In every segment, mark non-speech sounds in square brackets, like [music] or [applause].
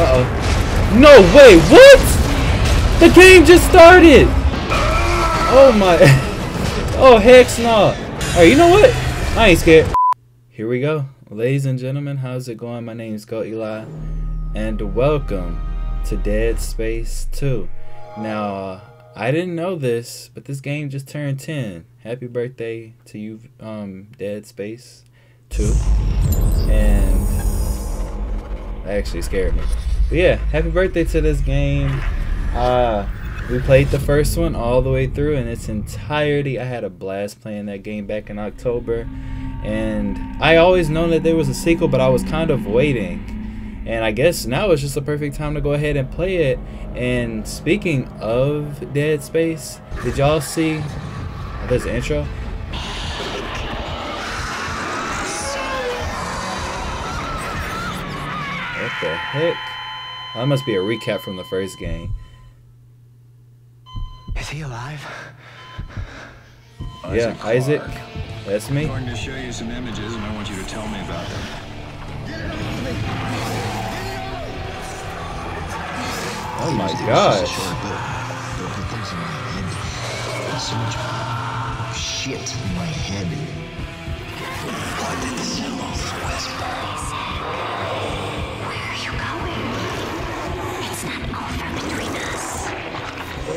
Uh-oh. No way, what? The game just started! Oh my... [laughs] Oh, heck no. Alright, you know what? I ain't scared. Here we go. Ladies and gentlemen, how's it going? My name is GOATEli, and welcome to Dead Space 2. Now, I didn't know this, but this game just turned 10. Happy birthday to you, um, Dead Space 2. And actually scared me. But yeah, happy birthday to this game. Uh, we played the first one all the way through in its entirety. I had a blast playing that game back in October. And I always known that there was a sequel, but I was kind of waiting. And I guess now it's just a perfect time to go ahead and play it. And speaking of Dead Space, did y'all see this intro? Heck? that must be a recap from the first game. Is he alive? yeah, Isaac. That's me. I'm going to show you some images and I want you to tell me about them. Oh my gosh. So much shit in my head.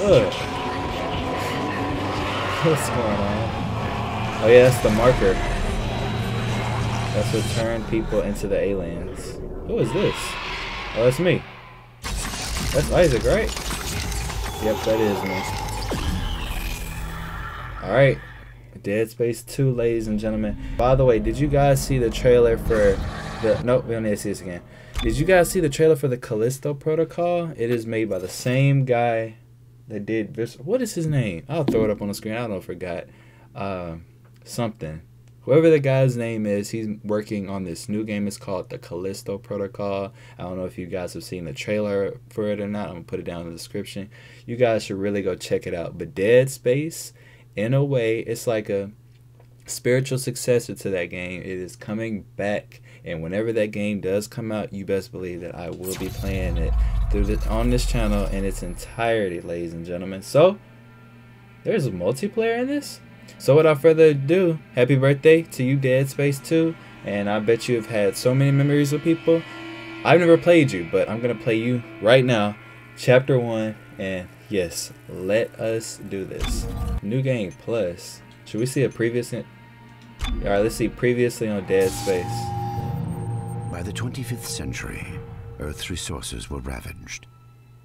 Ugh. [laughs] What's going on? Oh yeah, that's the marker. That's what turned people into the aliens. Who is this? Oh, that's me. That's Isaac, right? Yep, that is me. Alright. Dead Space 2, ladies and gentlemen. By the way, did you guys see the trailer for the... Nope, we don't need to see this again. Did you guys see the trailer for the Callisto Protocol? It is made by the same guy that did... this. what is his name? I'll throw it up on the screen. I don't know, forgot. Uh, something whoever the guy's name is, he's working on this new game. It's called the Callisto Protocol. I don't know if you guys have seen the trailer for it or not. I'm gonna put it down in the description. You guys should really go check it out. But Dead Space, in a way, it's like a spiritual successor to that game. It is coming back, and whenever that game does come out, you best believe that I will be playing it through the, on this channel in its entirety, ladies and gentlemen. So there's a multiplayer in this. So without further ado, happy birthday to you, Dead Space 2. And I bet you have had so many memories with people. I've never played you, but I'm going to play you right now. Chapter 1. And yes, let us do this. New Game Plus. Should we see a previous... Alright, let's see previously on Dead Space. By the 25th century, Earth's resources were ravaged,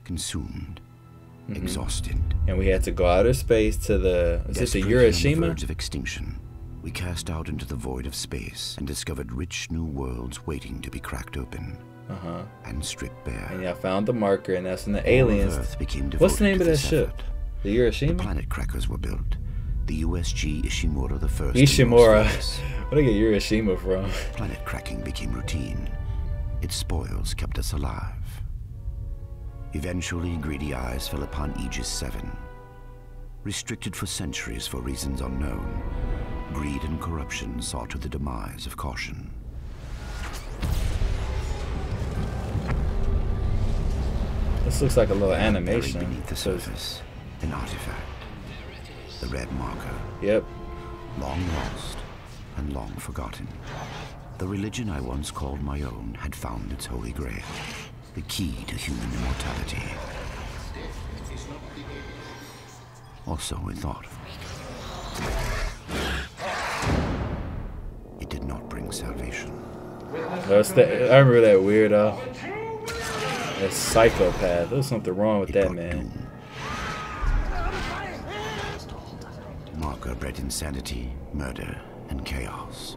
consumed, mm -hmm. exhausted. And we had to go outer space to the is it the Hiroshima? On the verge of extinction, we cast out into the void of space and discovered rich new worlds waiting to be cracked open. Uh-huh. And stripped bare. And yeah, I found the marker, and that's when the aliens. Earth became What's the name of that ship? The Hiroshima. The planet crackers were built. The USG Ishimura the first. Ishimura. Where did I get Hiroshima from? Planet cracking became routine. Its spoils kept us alive. Eventually, greedy eyes fell upon Aegis 7. Restricted for centuries for reasons unknown, greed and corruption saw to the demise of caution. This looks like a little animation. Buried beneath the surface, an artifact. The red marker. Yep. Long lost and long forgotten. The religion I once called my own had found its holy grail the key to human immortality. Also, we thought. It did not bring salvation. That's the, I remember that weirdo. Uh, that psychopath. There's something wrong with it that man. Doom. Marker bred insanity, murder, and chaos.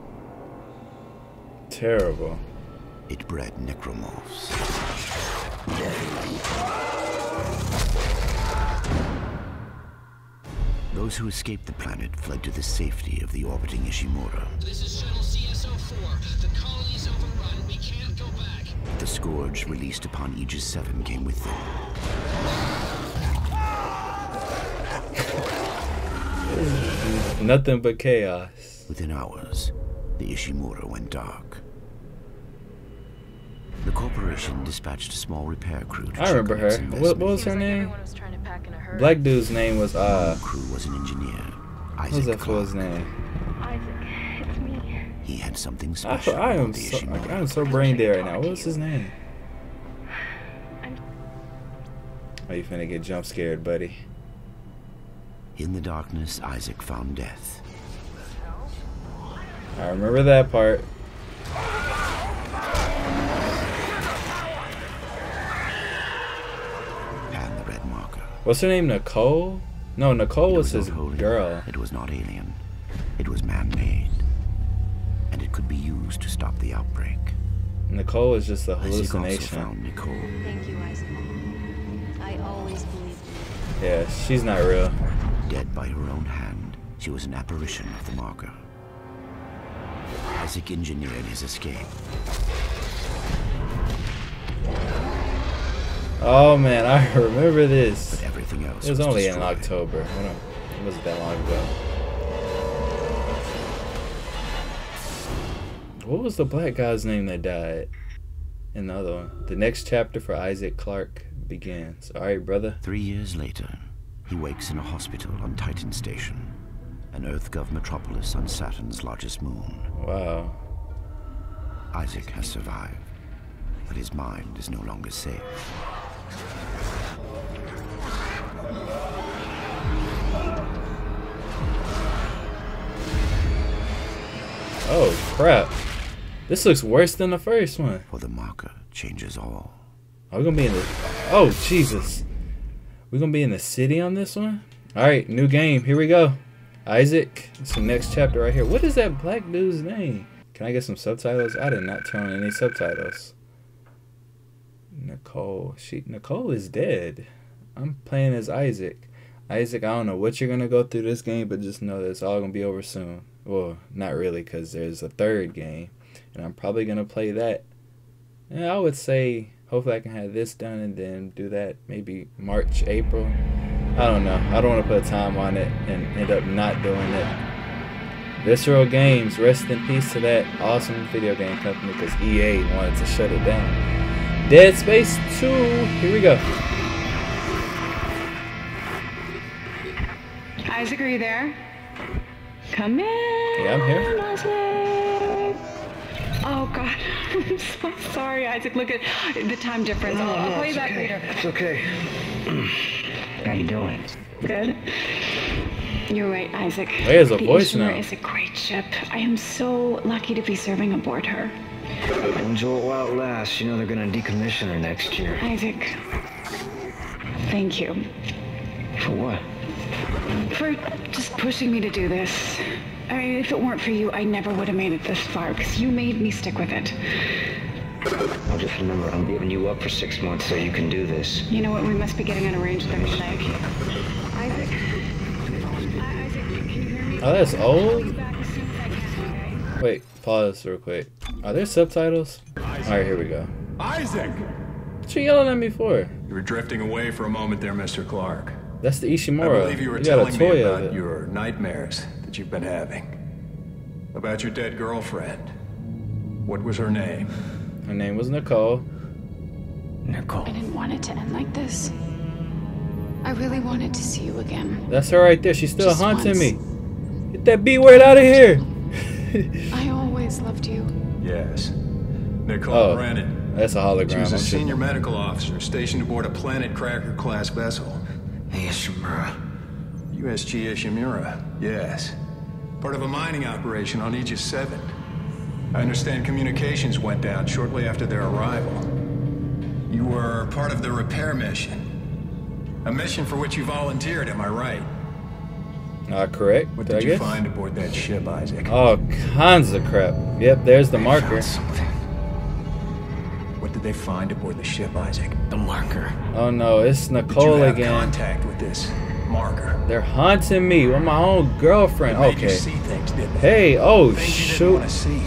Terrible. It bred necromorphs. Those who escaped the planet fled to the safety of the orbiting Ishimura. This is Shuttle CS-04. The colony's overrun. We can't go back. The scourge released upon Aegis 7 came with them. Nothing but chaos. Within hours, the Ishimura went dark. The corporation dispatched a small repair crew to I remember her. What, what was her Seems like name? was trying to pack in a hurry. Black dude's name was uh. The crew was an engineer, Isaac What was Isaac that fool's name? Isaac, it's me. He had something I, special I am about the so Ishimura. I am so brain dead right now. What was his name? I'm Oh, you finna get jump scared, buddy. In the darkness, Isaac found death. I remember that part. and the red marker. What's her name? Nicole? No, Nicole It was his holy. girl. It was not alien. It was man-made. And it could be used to stop the outbreak. Nicole is just a Isaac also hallucination. found Nicole. Thank you, Isaac. I always believed in you. Yeah, she's not real. Dead by her own hand, she was an apparition of the marker. Isaac engineered his escape. Oh man, I [laughs] remember this. But everything else It was only in destroyed. October. Hold on. It wasn't that long ago. What was the black guy's name that died? In the other one. The next chapter for Isaac Clarke begins. Alright, brother. Three years later, he wakes in a hospital on Titan Station, an Earth-gov metropolis on Saturn's largest moon. Wow. Isaac has survived, but his mind is no longer safe. Oh crap. This looks worse than the first one. For the marker changes all. I'm gonna be in the Oh Jesus. We gonna be in the city on this one? Alright, new game. Here we go. Isaac. It's the next chapter right here. What is that black dude's name? Can I get some subtitles? I did not turn on any subtitles. Nicole. She Nicole is dead. I'm playing as Isaac. Isaac, I don't know what you're gonna go through this game, but just know that it's all gonna be over soon. Well, not really, because there's a third game, and I'm probably gonna play that. And I would say hopefully I can have this done and then do that maybe March, April. I don't know. I don't want to put a time on it and end up not doing it. Visceral Games, rest in peace to that awesome video game company because EA wanted to shut it down. Dead Space 2, here we go. Isaac, are you there? Come in. Yeah, I'm here. Isaac. Oh God, [laughs] I'm so sorry, Isaac. Look at the time difference. I'll, I'll call you back later. It's okay. [clears throat] How you doing? Good. You're right, Isaac. There's a the voice Ishimura now. is a great ship. I am so lucky to be serving aboard her. Enjoy while it lasts. You know they're gonna decommission her next year. Isaac, thank you For what? for just pushing me to do this. I mean, if it weren't for you, I never would have made it this far because you made me stick with it. I'll just remember I'm giving you up for six months so you can do this. You know what? We must be getting on a range there tonight. Isaac. I- Isaac, can you hear me? Oh, that's old? be back as soon as I can, okay? Wait, pause real quick. Are there subtitles? Alright, here we go. Isaac! What you yelling at me for? You were drifting away for a moment there, Mr. Clarke. That's the Ishimura. I believe you were You telling me about your nightmares that you've been having. About your dead girlfriend. What was her name? Her name was Nicole. Nicole. I didn't want it to end like this. I really wanted to see you again. That's her right there. She's still Just haunting once. me. Get that B word out of here. [laughs] I always loved you. Yes. Nicole Oh, Brennan. That's a hologram. She was a I'm senior tripping. medical officer stationed aboard a Planet Cracker class vessel. Hey, Ishimura. USG Ishimura, yes. Part of a mining operation on Aegis 7. I understand communications went down shortly after their arrival. You were part of the repair mission. A mission for which you volunteered, am I right? Uh, correct. What I did you guess. find aboard that ship, Isaac? All kinds of crap. Yep, there's the marker. Found something. What did they find aboard the ship, Isaac? The marker. Oh no, it's Nicole Did you Nicole have again. contact with this marker? They're haunting me with my own girlfriend. It made you Okay. see things? Hey, oh Things shoot. want to see.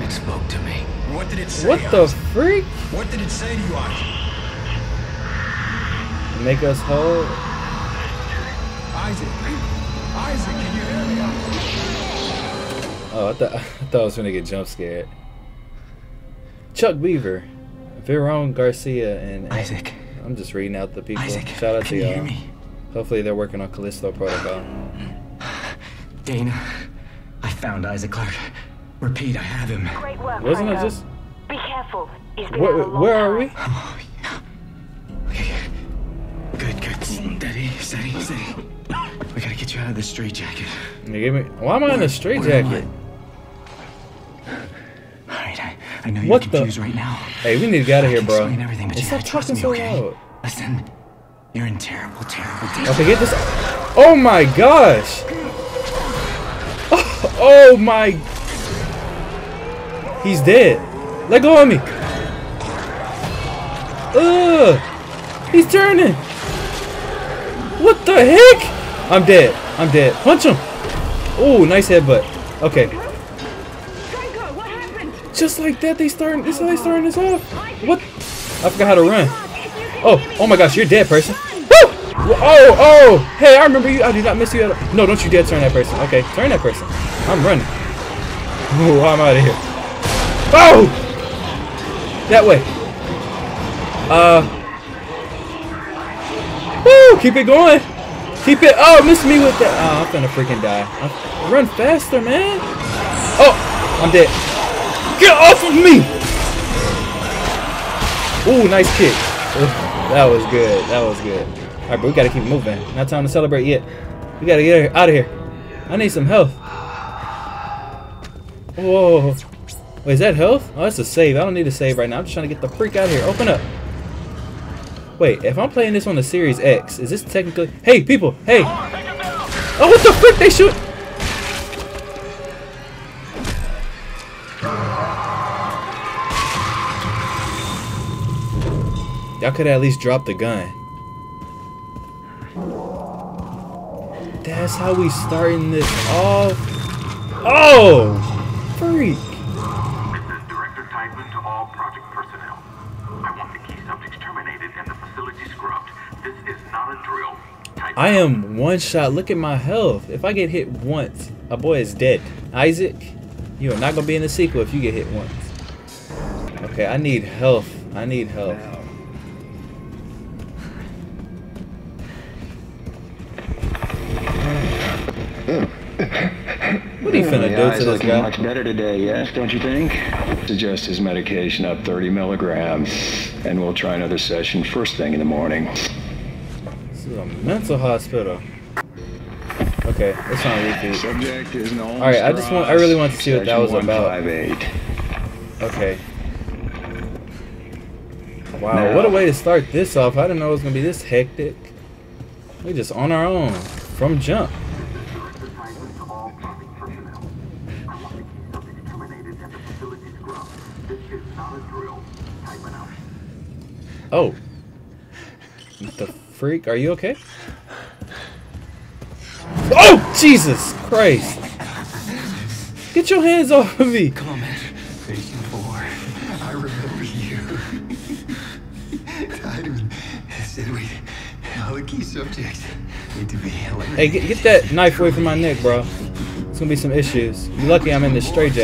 It spoke to me. What did it say? What the freak? What did it say to you, Isaac? Make us whole. Isaac! Isaac, can you hear me? Oh, I thought [laughs] I thought I was gonna get jump scared. Chuck Beaver, Veron Garcia, and Isaac. I'm just reading out the people. Isaac, Shout out to can you hear y'all. Me? Hopefully they're working on Callisto Protocol. Dana, I found Isaac Clarke. Repeat, I have him. Great work, Wasn't it just? Be careful. He's been Where, out a long where are time. Oh, we? Okay. Good, good. Steady, steady, steady. We gotta get you out of this straitjacket. You give me. Why am I in a straight Where am I? jacket? Alright, I, I know you're What the- confused right now. Hey, we need to get out of here, I can bro. explain everything, but you stop gotta trust talking me, so okay? loud. Listen, you're in terrible, terrible danger. Okay, get this. Oh my gosh! Oh, [laughs] oh my! He's dead. Let go of me. Ugh! He's turning. What the heck? I'm dead. I'm dead. Punch him. Oh, nice headbutt. Okay. Just like that, they starting. This is how they starting this off. What? I forgot how to run. Oh, oh my gosh, you're dead, person. Woo! Oh, oh, hey, I remember you. I did not miss you at all. No, don't you dare turn that person. Okay, turn that person. I'm running. Oh, I'm out of here. Oh! That way. Uh. Woo! Keep it going. Keep it. Oh, miss me with that. Oh, I'm gonna freaking die. I'm- run faster, man. Oh, I'm dead. Get off of me! Ooh, nice kick. Ugh, that was good. That was good. All right, but we gotta keep moving. Not time to celebrate yet. We gotta get out of here. I need some health. Whoa. Wait, is that health? Oh, that's a save. I don't need a save right now. I'm just trying to get the freak out of here. Open up. Wait, if I'm playing this on the Series X, is this technically... Hey, people! Hey! Oh, what the frick? They shoot... Y'all could at least drop the gun. That's how we starting this off. Oh! Freak! This is Director Tiedemann to all project personnel. I want the key subjects terminated and the facility scrubbed. This is not a drill. I am one shot. Look at my health. If I get hit once, a boy is dead. Isaac, you are not gonna be in the sequel if you get hit once. Okay, I need health. I need health. What are you finna mm, do to this guy? much better today, yes, don't you think? Suggest his medication up 30 milligrams, and we'll try another session first thing in the morning. This is a mental hospital. Okay, it's on repeat. Subject is no. All right, I just want- I really want to see what that was about. 158. Okay. Wow, Now- what a way to start this off. I didn't know it was gonna be this hectic. We just on our own from jump. Director Tiedemann to all project personnel. I want the key subjects terminated and the facility scrubbed. This is not a drill. Tiedemann out. Oh. The freak, are you okay? Oh, Jesus Christ. Get your hands off of me. Come on, man. Patient four. I remember you. Tiedemann said we all the key subjects need to be eliminated. Hey, get, get that knife away from my neck, bro. It's gonna be some issues. You're lucky I'm in this straight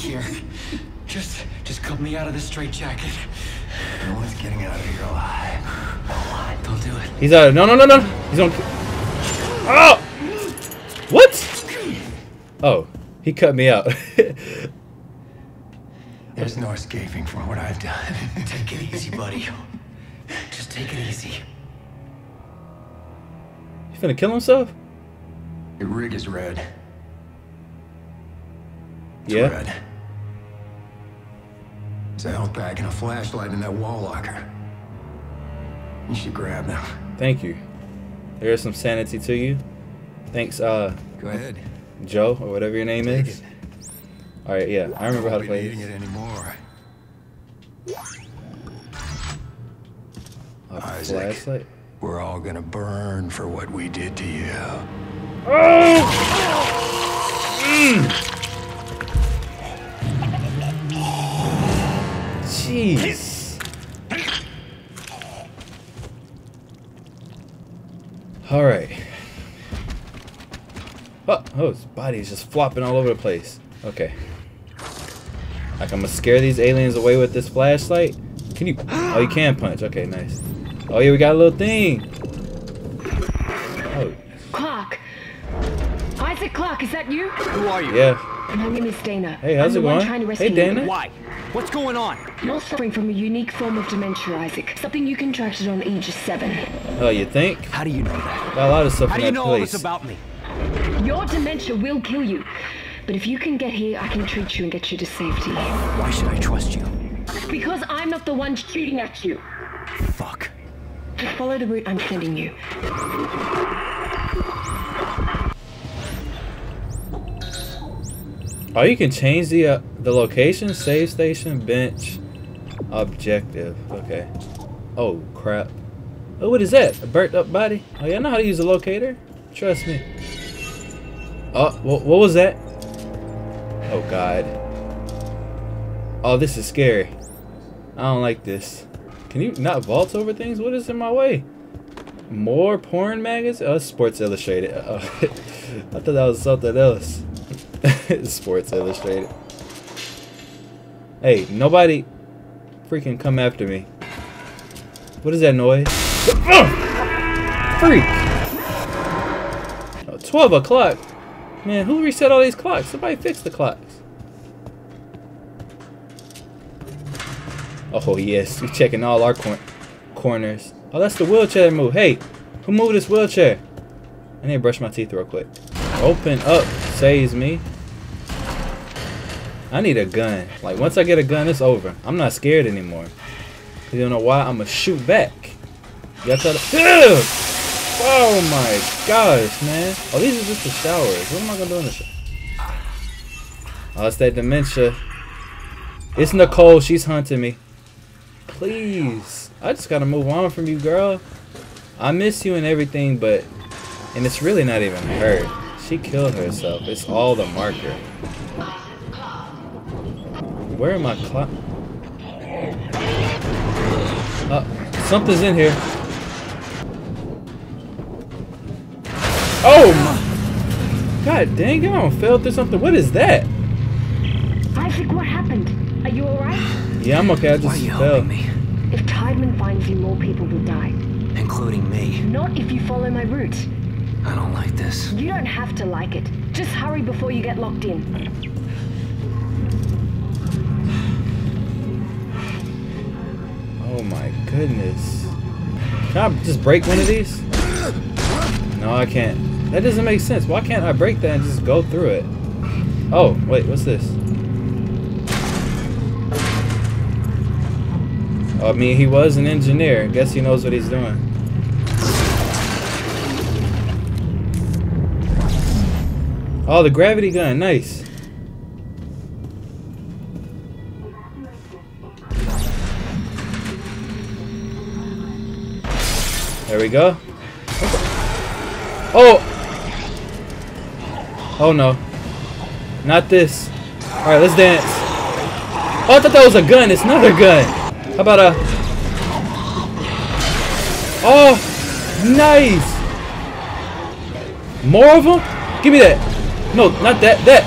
here. Just, just cut me out of this straitjacket. No one's getting out of here alive. Don't do it. He's out. No, no, no, no. He's on. Oh! What? Oh, he cut me out. [laughs] There's no escaping from what I've done. take it easy, buddy. Just take it easy. He finna kill himself? Your rig is red. It's Yeah. red. A health pack and a flashlight in that wall locker. You should grab them. Thank you. There is some sanity to you. Thanks, uh, Go ahead. Joe, or whatever your name Take is. Alright, yeah, I remember how to play this. it anymore. A Isaac. flashlight. We're all gonna burn for what we did to you. Jeez. Alright. Oh. Oh, his body is just flopping all over the place. Okay. Like, I'm gonna scare these aliens away with this flashlight. Can you? Oh, you can punch. Okay, nice. Oh, yeah, we got a little thing. Oh, Clarke. Isaac Clarke, is that you? Who are you? yeah. My name is Dana. Hey, how's I'm it the one going? trying to Hey, rescue Dana. You. Why? What's going on? You're suffering from a unique form of dementia, Isaac. Something you contracted on Aegis 7. Oh, you think? How do you know that? Got a lot of stuff How in do you that know all this about me? Your dementia will kill you. But if you can get here, I can treat you and get you to safety. Why should I trust you? Because I'm not the one shooting at you. Fuck. Just follow the route I'm sending you. Oh, you can change the uh, the location, save station, bench, objective. Okay. Oh crap. Oh, what is that? A burnt up body? Oh, yeah, I know how to use a locator. Trust me. Oh, what, what was that? Oh god. Oh, this is scary. I don't like this. Can you not vault over things? What is in my way? More porn magazines? Oh, Sports Illustrated. Oh, [laughs] I thought that was something else. [laughs] Sports Illustrated. Hey, nobody freaking come after me. What is that noise? Freak! Oh, 12 o'clock? Man, who reset all these clocks? Somebody fix the clocks. Oh, yes. we checking all our cor corners. Oh, that's the wheelchair move. Hey, who moved this wheelchair? I need to brush my teeth real quick. Open up saves me. I need a gun. Like, once I get a gun, it's over. I'm not scared anymore. You don't know why? I'm going to shoot back. To... Ugh! Oh my gosh, man. Oh, these are just the showers. What am I going to do in the shower? Oh, it's that dementia. It's Nicole. She's hunting me. Please. I just got to move on from you, girl. I miss you and everything, but... And it's really not even her. She killed herself. It's all the marker. Where am I? Clock? Uh, something's in here. Oh my! God dang it! I don't fell through something. What is that? Isaac, what happened? Are you alright? Yeah, I'm okay. I Why are just you fell. me? If Tiedemann finds you, more people will die. Including me. Not if you follow my route. I don't like this. You don't have to like it. Just hurry before you get locked in. Oh my goodness. Can I just break one of these? No, I can't. That doesn't make sense. Why can't I break that and just go through it? Oh, wait, what's this? Oh, I mean, he was an engineer. Guess he knows what he's doing. Oh, the gravity gun. Nice. There we go. Oh! Oh no. Not this. Alright, let's dance. Oh, I thought that was a gun. It's not a gun. How about a... Oh! Nice! More of them? Give me that. No, not that. That.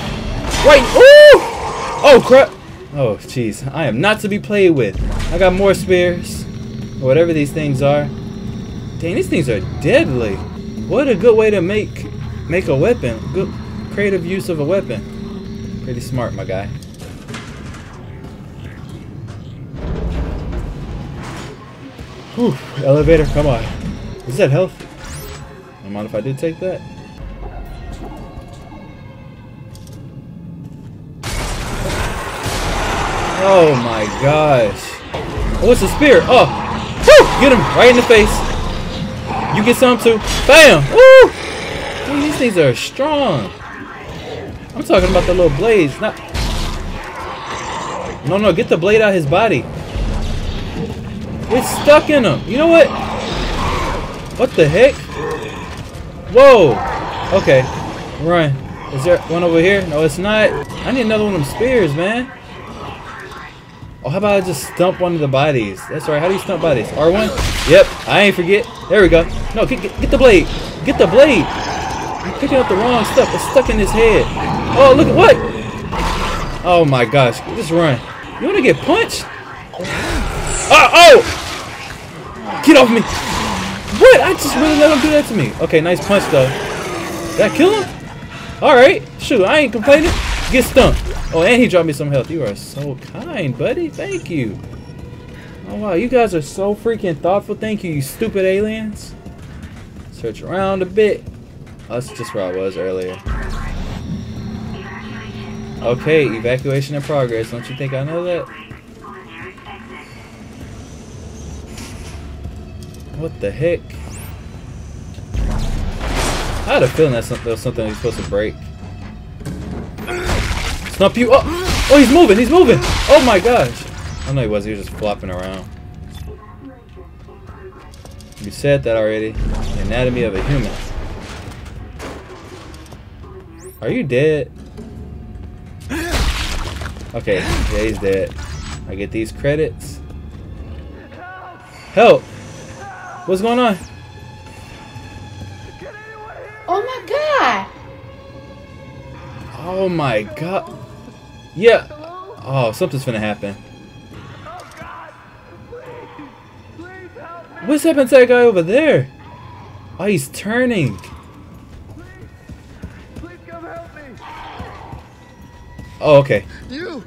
Right. Ooh! Oh, crap. Oh, jeez. I am not to be played with. I got more spears. Whatever these things are. Dang, these things are deadly. What a good way to make make a weapon. Good creative use of a weapon. Pretty smart, my guy. Whew, elevator, come on. Is that health? Don't mind if I did take that. Oh my gosh. Oh, it's a spear. Oh. Woo! Get him right in the face. You get some too. Bam! Woo! Dude, these things are strong. I'm talking about the little blades, not. No, no, get the blade out of his body. It's stuck in him. You know what? What the heck? Whoa. Okay. Run. Is there one over here? No, it's not. I need another one of them spears, man. Oh, how about I just stump one of the bodies? That's right. How do you stump bodies? R1? Yep. I ain't forget. There we go. No, get, get, get the blade. Get the blade. I'm picking up the wrong stuff. It's stuck in his head. Oh, look at what? Oh my gosh. Just run. You want to get punched? Oh, oh! Get off me. What? I just really let him do that to me. Okay, nice punch though. Did that kill him? Alright. Shoot, I ain't complaining. Get stumped. Oh, and he dropped me some health. You are so kind, buddy. Thank you. Oh wow, you guys are so freaking thoughtful. Thank you, you stupid aliens. Search around a bit. Oh, that's just where I was earlier. Okay, evacuation in progress. Don't you think I know that? What the heck? I had a feeling that was something he's supposed to break. Stump you! Oh! Oh, he's moving! He's moving! Oh my gosh! I know he was. He was just flopping around. You said that already. The anatomy of a human. Are you dead? Okay, yeah, he's dead. I get these credits. Help! What's going on? Oh my god! Oh my god. Yeah. Oh, something's gonna happen. What's happened to that guy over there? Oh, he's turning. Oh, okay. You,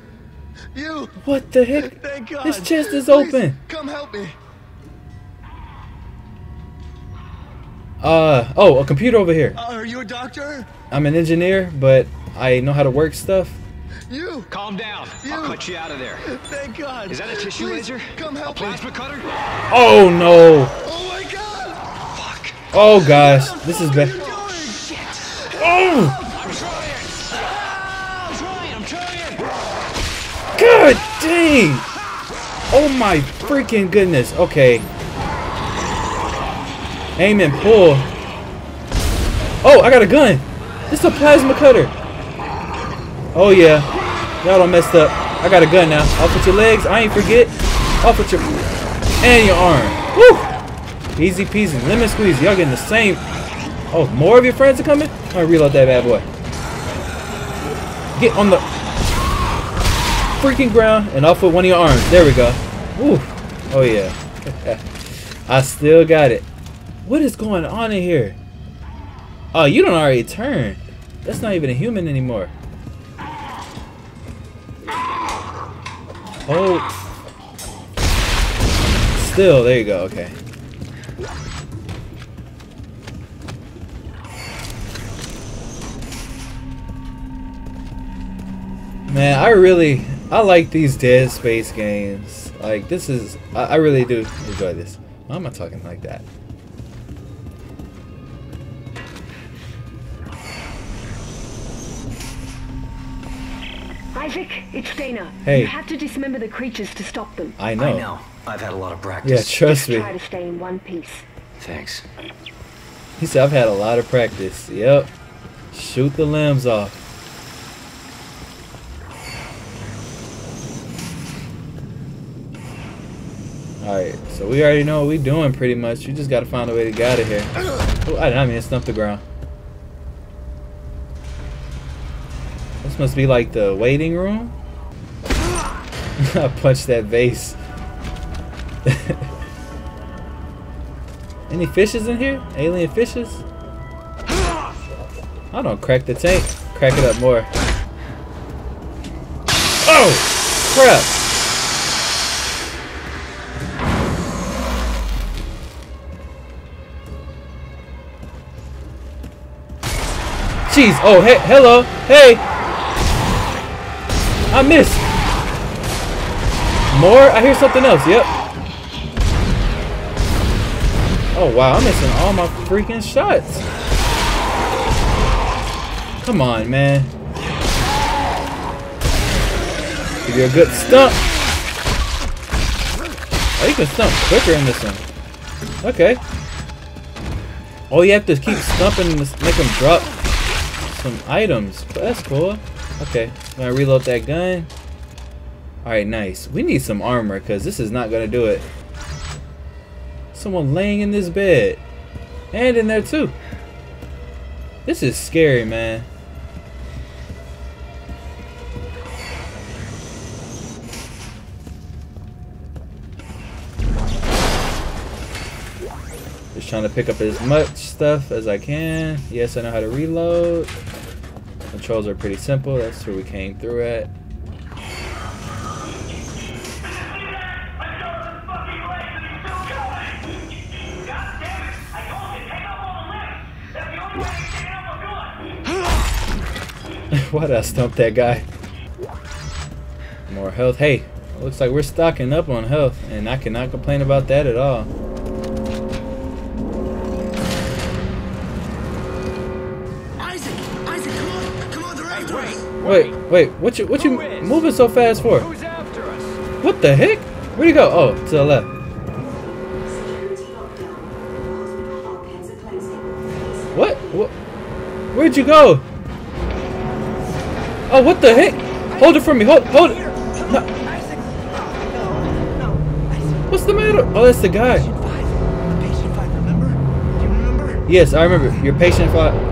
you. What the heck? Thank God. His chest is Please, open. Come help me. Uh, oh, a computer over here. Uh, are you a doctor? I'm an engineer, but I know how to work stuff. You. Calm down. You. I'll cut you out of there. Thank God. Is that a tissue Please, laser? Come help a plasma me. cutter? Oh no! Oh my God. Fuck. Oh gosh, this is bad. Oh! I'm trying. I'm trying. I'm trying. God dang! Oh my freaking goodness. Okay. Aim and pull. Oh, I got a gun. This is a plasma cutter. Oh yeah. Y'all don't messed up. I got a gun now. Off with your legs. I ain't forget. Off with your and your arm. Woo! Easy peasy. Lemon squeeze. Y'all getting the same. Oh, more of your friends are coming? I'm reload that bad boy. Get on the freaking ground and off with one of your arms. There we go. Woo. Oh yeah. [laughs] I still got it. What is going on in here? Oh, you don't already turn. That's not even a human anymore. Oh. Still, there you go. Okay. Man, I really, I like these Dead Space games. Like, this is, I, I really do enjoy this. Why am I talking like that? Isaac, it's Dana. Hey. You have to dismember the creatures to stop them. I know. I know. I've had a lot of practice. Yeah, trust Just me. try to stay in one piece. Thanks. He said, I've had a lot of practice. Yep. Shoot the limbs off. Alright, so we already know what we're doing pretty much. You just gotta find a way to get out of here. Oh, I didn't mean to stump the ground. This must be like the waiting room. [laughs] I punched that vase. [laughs] Any fishes in here? Alien fishes? I don't crack the tank. Crack it up more. Oh! Crap! Jeez. Oh, hey, hello. Hey. I missed. More? I hear something else. Yep. Oh, wow. I'm missing all my freaking shots. Come on, man. Give you a good stump. Oh, you can stump quicker in this one. Okay. Oh, you have to keep stumping to make them drop some items. But that's cool. Okay, Gonna reload that gun. Alright, nice. We need some armor because this is not gonna do it. Someone laying in this bed. And in there too. This is scary, man. Just trying to pick up as much stuff as I can. Yes, I know how to reload. Controls are pretty simple. That's where we came through at. [laughs] Why did I stump that guy? More health. Hey, looks like we're stocking up on health, and I cannot complain about that at all. Wait, wait, what you what you moving so fast for? What the heck? Where'd he go? Oh, to the left. What? What? Where'd you go? Oh, what the heck? Hold it for me. Hold, hold it. No. What's the matter? Oh, that's the guy. Yes, I remember. Your patient file.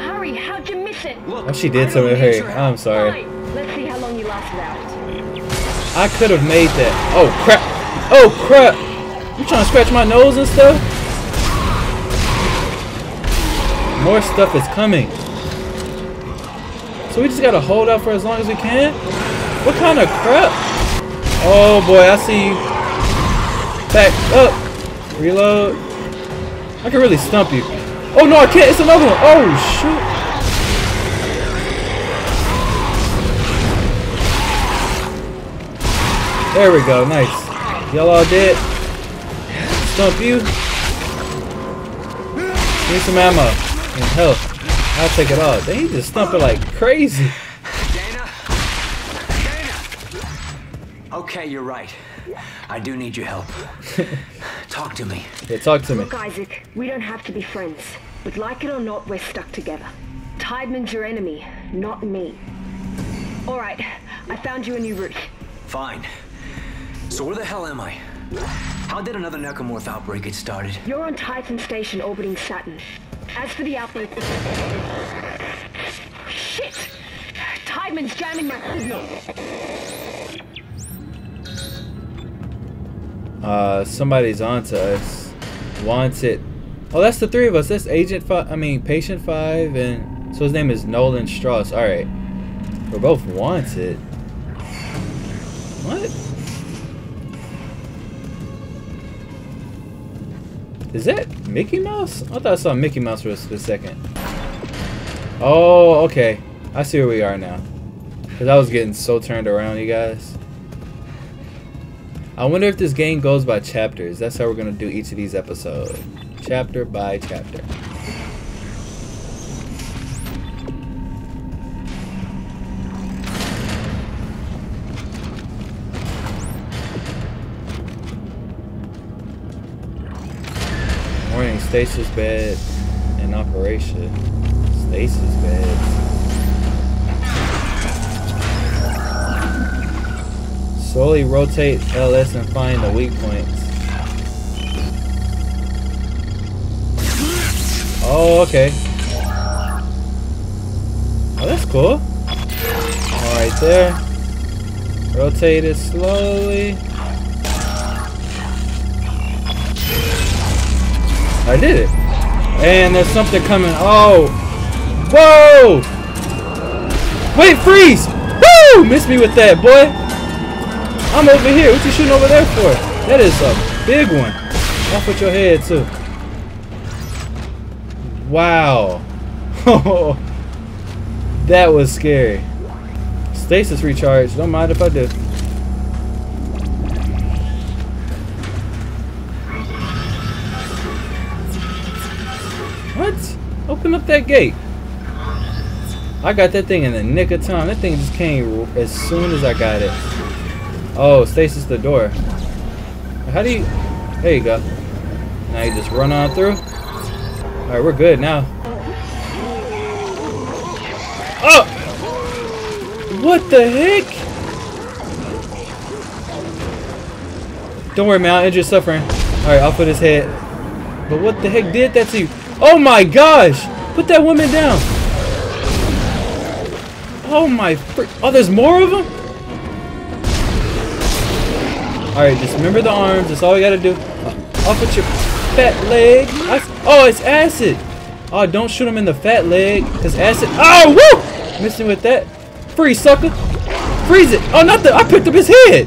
Hurry. How'd you miss it? Look, Oh, she did I something don't to need her. your I'm sorry. Fine. Let's see how long you lasted out. I could have made that. Oh crap! Oh crap! You trying to scratch my nose and stuff? More stuff is coming. So we just gotta hold out for as long as we can? What kind of crap? Oh boy, I see you. Back up. Reload. I can really stump you. Oh no, I can't. It's another one. Oh shoot. There we go. Nice. Y'all all dead. Stump you. Need some ammo and health. I'll take it all. They just stump it like crazy. Okay, you're right. I do need your help. [laughs] Talk to me. Yeah, talk to me. Look, Isaac, we don't have to be friends. But like it or not, we're stuck together. Tiedemann's your enemy, not me. Alright, I found you a new route. Fine. So where the hell am I? How did another necromorph outbreak get started? You're on Titan Station orbiting Saturn. As for the outbreak... Shit! Tiedemann's jamming my signal. Uh, somebody's onto us. Wanted. Oh, that's the three of us. That's Agent Five. I mean, Patient Five, and so his name is Nolan Stross. All right, we're both wanted. What? Is that Mickey Mouse? I thought I saw Mickey Mouse for a second. Oh, okay. I see where we are now. Cause I was getting so turned around, you guys. I wonder if this game goes by chapters. That's how we're gonna do each of these episodes. Chapter by chapter. Morning stasis bed in operation. Stasis beds. Slowly rotate LS and find the weak points. Oh, okay. Oh, that's cool. Alright there. Rotate it slowly. I did it. And there's something coming. Oh. Whoa! Wait, freeze! Woo! Missed me with that, boy. I'm over here. What you shooting over there for? That is a big one. Off with your head, too. Wow. [laughs] that was scary. Stasis recharge. Don't mind if I do. What? Open up that gate. I got that thing in the nick of time. That thing just came as soon as I got it. Oh, stasis the door. How do you... There you go. Now you just run on through. Alright, we're good now. Oh! What the heck? Don't worry, man. I'll your suffering. Alright, I'll put his head. But what the heck did that to you? Oh my gosh! Put that woman down! Oh my fr- Oh, there's more of them? Alright, just remember the arms. That's all you gotta do. Off with your fat leg. I, oh, it's acid! Oh, don't shoot him in the fat leg. Because acid- Oh, woo! Missing with that. Freeze, sucker! Freeze it! Oh, nothing. I picked up his head!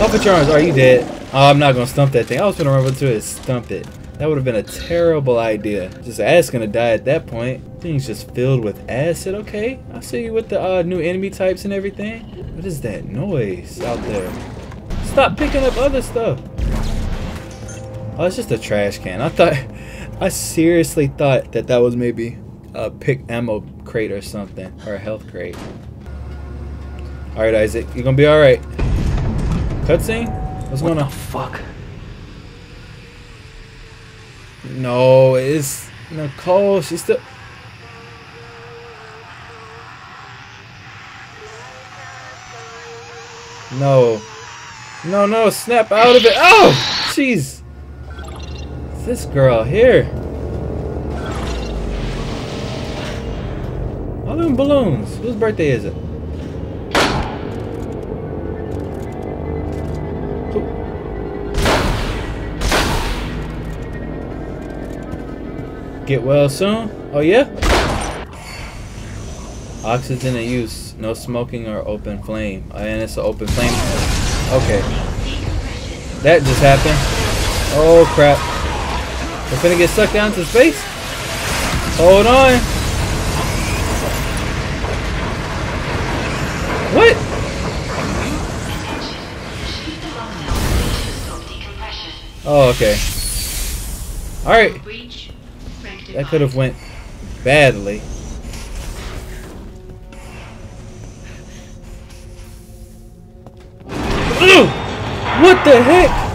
Off with your arms. Are you dead? Oh, I'm not gonna stump that thing. I was gonna run over to it and stump it. That would have been a terrible idea. Just ass gonna die at that point. Thing's just filled with acid. Okay, I see you with the uh, new enemy types and everything. What is that noise out there? Stop picking up other stuff. Oh, it's just a trash can. I thought, [laughs] I seriously thought that that was maybe a pick ammo crate or something, or a health crate. All right, Isaac, you're gonna be all right. Cutscene? What's what going on? Fuck. No, it's Nicole. She's still. No. No, no, snap out of it. Oh! Jeez. This girl here. All them balloons. Whose birthday is it? Get well soon? Oh yeah? Oxygen in use. No smoking or open flame. Oh, and it's an open flame. Okay. That just happened. Oh crap. We're gonna get sucked down to space? Oh, Hold on. What? Oh, okay. Alright. That could have went badly. What the heck?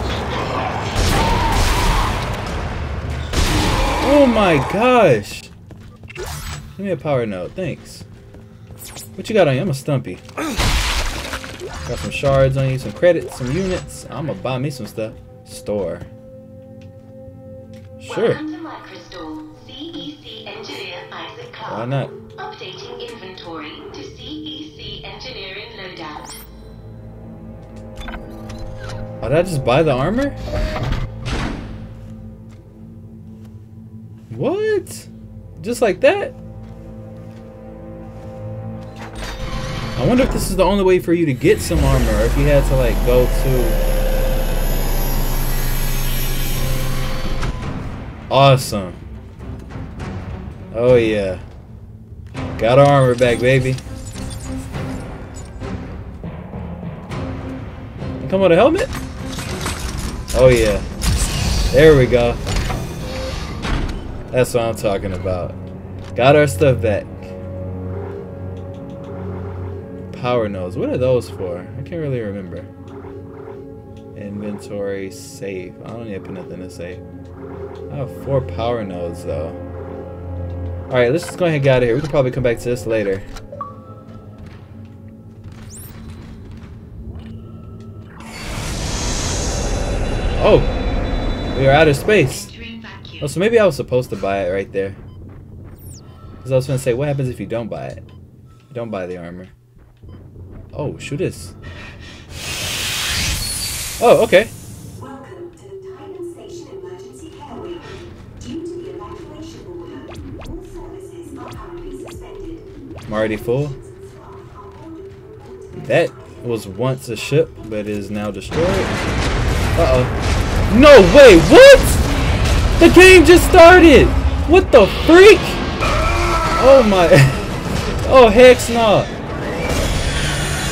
My gosh. Give me a power node, thanks. What you got on you? I'm a stumpy. Got some shards on you, some credits, some units. I'm gonna buy me some stuff. Store. Sure. Why not? Updating inventory to CEC engineering loadout. Oh, did I just buy the armor? What? Just like that? I wonder if this is the only way for you to get some armor, or if you had to like go to... Awesome. Oh yeah. Got our armor back, baby. Come with a helmet? Oh yeah. There we go. That's what I'm talking about. Got our stuff back. Power nodes. What are those for? I can't really remember. Inventory save. I don't to put nothing to save. I have four power nodes though. Alright, let's just go ahead and get out of here. We can probably come back to this later. Oh! We are out of space. Oh, so maybe I was supposed to buy it right there. Because I was going to say, what happens if you don't buy it? You don't buy the armor. Oh, shoot this. Oh, okay. Welcome to the Titan Station Emergency Care Wing. Due to the evacuation order, all services are currently suspended. I'm already full. That was once a ship, but is now destroyed. Uh-oh. No way, what? The game just started! What the freak? Oh my... [laughs] Oh, heck no.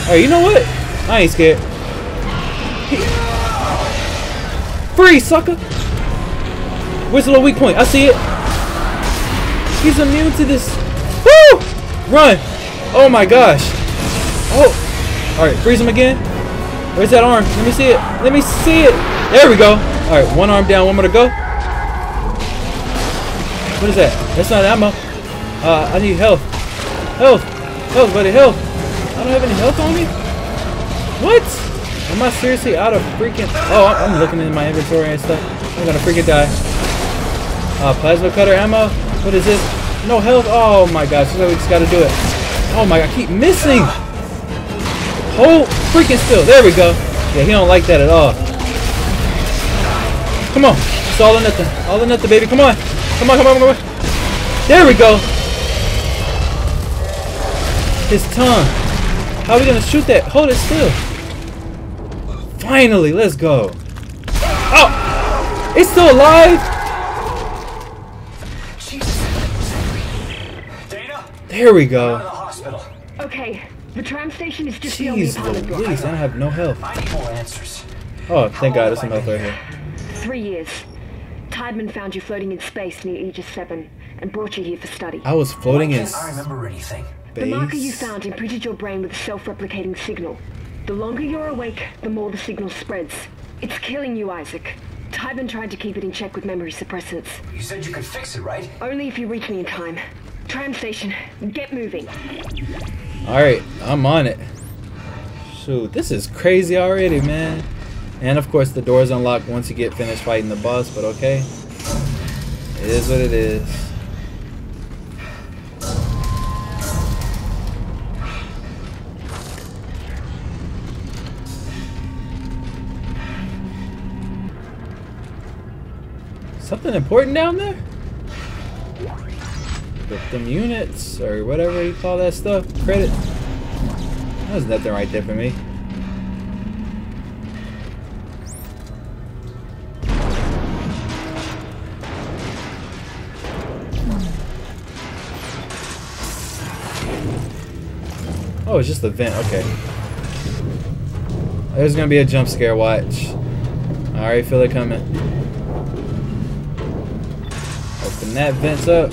Alright, you know what? I ain't scared. Free, sucker! Where's the little weak point? I see it. He's immune to this. Woo! Run! Oh my gosh. Oh. Alright, freeze him again. Where's that arm? Let me see it. Let me see it. There we go. Alright, one arm down, one more to go. What is that? That's not ammo. Uh, I need health. Health. Health, buddy, health. I don't have any health on me? What? Am I seriously out of freaking... Oh, I'm looking in my inventory and stuff. I'm gonna freaking die. Uh, plasma cutter ammo? What is this? No health? Oh my gosh, so we just gotta do it. Oh my god, I keep missing! Hold freaking still. There we go. Yeah, he don't like that at all. Come on. It's all or nothing. All or nothing, baby. Come on. Come on, come on, come on. There we go. His tongue. How are we gonna shoot that? Hold it still. Finally, let's go. Oh! It's still alive! There we go. Okay, the tram station is just beyond the Jeez apartment block. Louise, I have no health. I need more answers. Oh, thank God, there's some health right here. Three years. Tiedemann found you floating in space near Aegis 7 and brought you here for study. I was floating Why in can't I remember anything. The marker you found imprinted your brain with a self-replicating signal. The longer you're awake, the more the signal spreads. It's killing you, Isaac. Tiedemann tried to keep it in check with memory suppressants. You said you could fix it, right? Only if you reach me in time. Tram station, get moving. Alright, I'm on it. Shoot, this is crazy already, man. And of course, the door's unlock once you get finished fighting the boss, but okay. It is what it is. Something important down there? With them units, or whatever you call that stuff. Credit. There's nothing right there for me. Oh, it's just the vent. Okay. There's gonna be a jump scare. Watch. I already feel it coming. Open that vents up.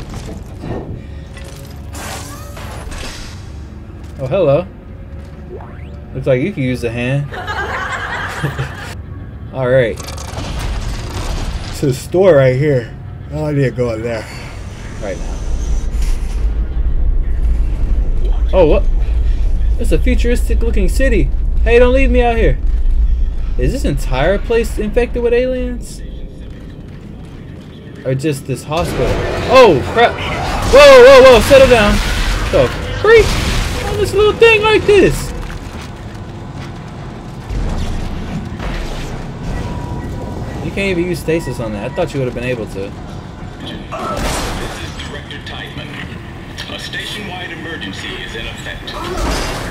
Oh, hello. Looks like you can use the hand. [laughs] Alright. It's a store right here. Oh, I need to go in there. Right now. Oh, what? It's a futuristic looking city. Hey, don't leave me out here. Is this entire place infected with aliens? Or just this hospital? Oh, crap. Whoa, whoa, whoa, settle down. The freak? On this little thing like this? You can't even use stasis on that. I thought you would have been able to. This is Director Tiedemann. Station-wide emergency is in effect.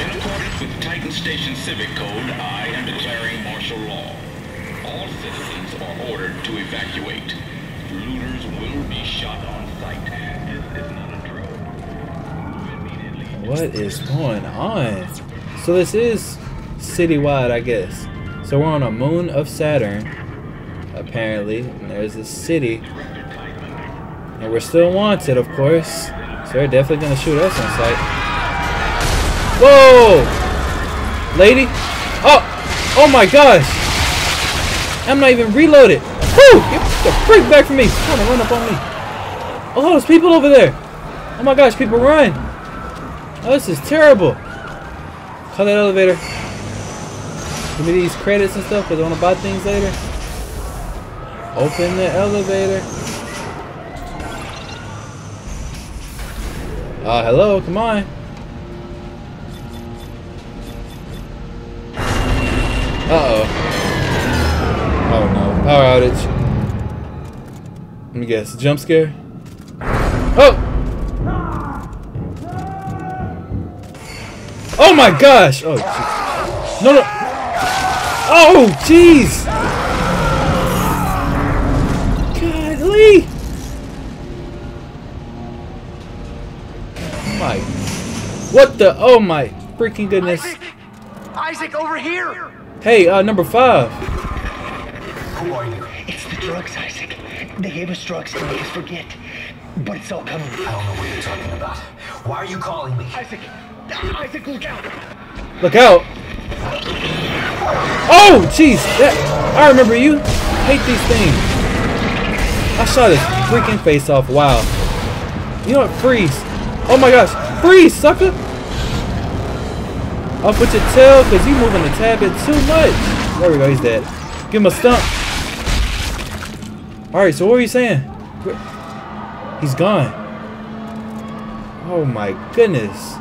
In accordance with Titan Station Civic Code, I am declaring martial law. All citizens are ordered to evacuate. Looters will be shot on sight. This is not a drill. What is going on? So this is citywide, I guess. So we're on a moon of Saturn, apparently. And there's a city. And we're still wanted, of course. So they're definitely gonna shoot us on sight. Whoa! Lady? Oh! Oh my gosh! I'm not even reloaded! Woo! Get the freak back from me! Trying to run up on me. Oh, there's people over there! Oh my gosh, people run! Oh, this is terrible. Call that elevator. Give me these credits and stuff because I want to buy things later. Open the elevator. Uh, hello, come on. Uh-oh. Oh no, power outage. Let me guess, jump scare? Oh! Oh my gosh! Oh, no, no. Oh, jeez! What the? Oh my freaking goodness! Isaac, over here! Hey, uh, number five. Who are you? It's the drugs, Isaac. They gave us drugs to make us forget. But it's all coming. I don't know what you're talking about. Why are you calling me? Isaac! Isaac, look out! Look out! Oh, jeez! That I remember you. Hate these things. I shot his freaking face off. Wow. You know what? Freeze. Oh my gosh. Freeze, sucker! Up with your tail, because you moving the tad bit too much. There we go, he's dead. Give him a stump. Alright, so what are you saying? He's gone. Oh my goodness.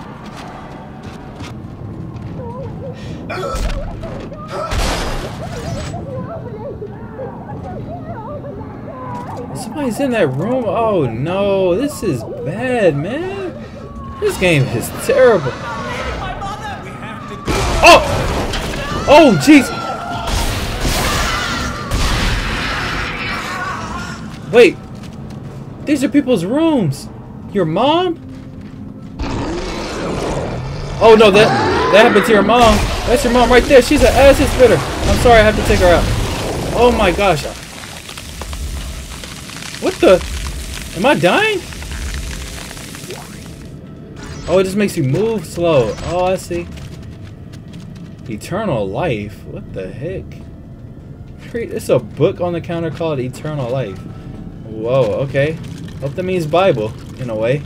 Somebody's in that room. Oh no, this is bad, man. This game is terrible. Oh! Oh, jeez. Wait. These are people's rooms. Your mom? Oh no, that that happened to your mom. That's your mom right there. She's an acid spitter. I'm sorry, I have to take her out. Oh my gosh. What the? Am I dying? Oh, it just makes you move slow. Oh, I see. Eternal life? What the heck? It's a book on the counter called Eternal Life. Whoa, okay. Hope that means Bible, in a way.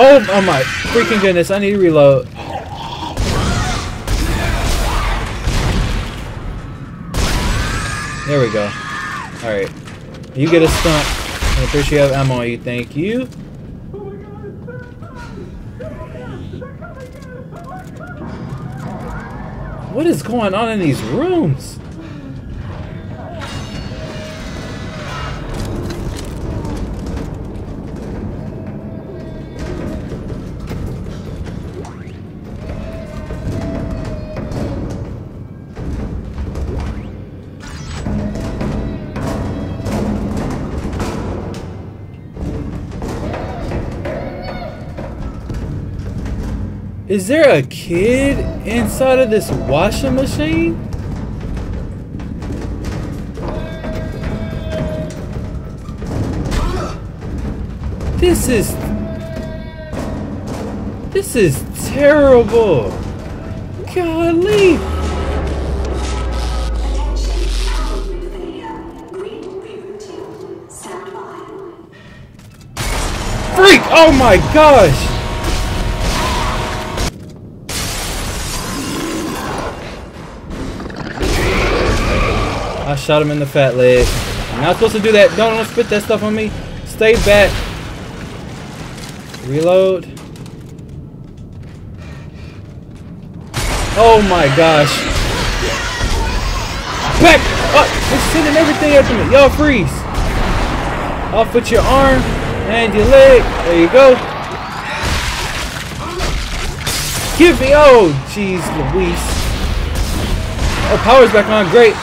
Oh, oh my freaking goodness, I need to reload. There we go. Alright. You get a stump. Pretty sure you have ammo you. Thank you. What is going on in these rooms? Is there a kid inside of this washing machine? This is... This is terrible! Golly! Freak! Oh my gosh! Shot him in the fat leg. You're not supposed to do that. Don't, don't spit that stuff on me. Stay back. Reload. Oh my gosh. Back! Oh, it's sending everything after me. Y'all freeze. Off with your arm and your leg. There you go. Give me. Oh, jeez, Louise. Oh, power's back on. Great.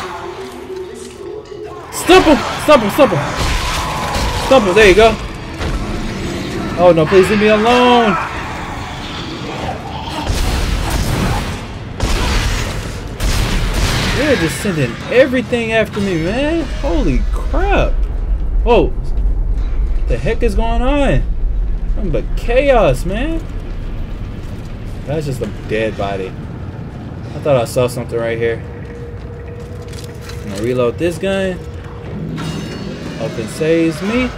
Stump him! Stump him! There you go. Oh no, please leave me alone! They're just sending everything after me, man. Holy crap. Whoa. What the heck is going on? Nothing but chaos, man. That's just a dead body. I thought I saw something right here. I'm gonna reload this gun. Hope it saves me.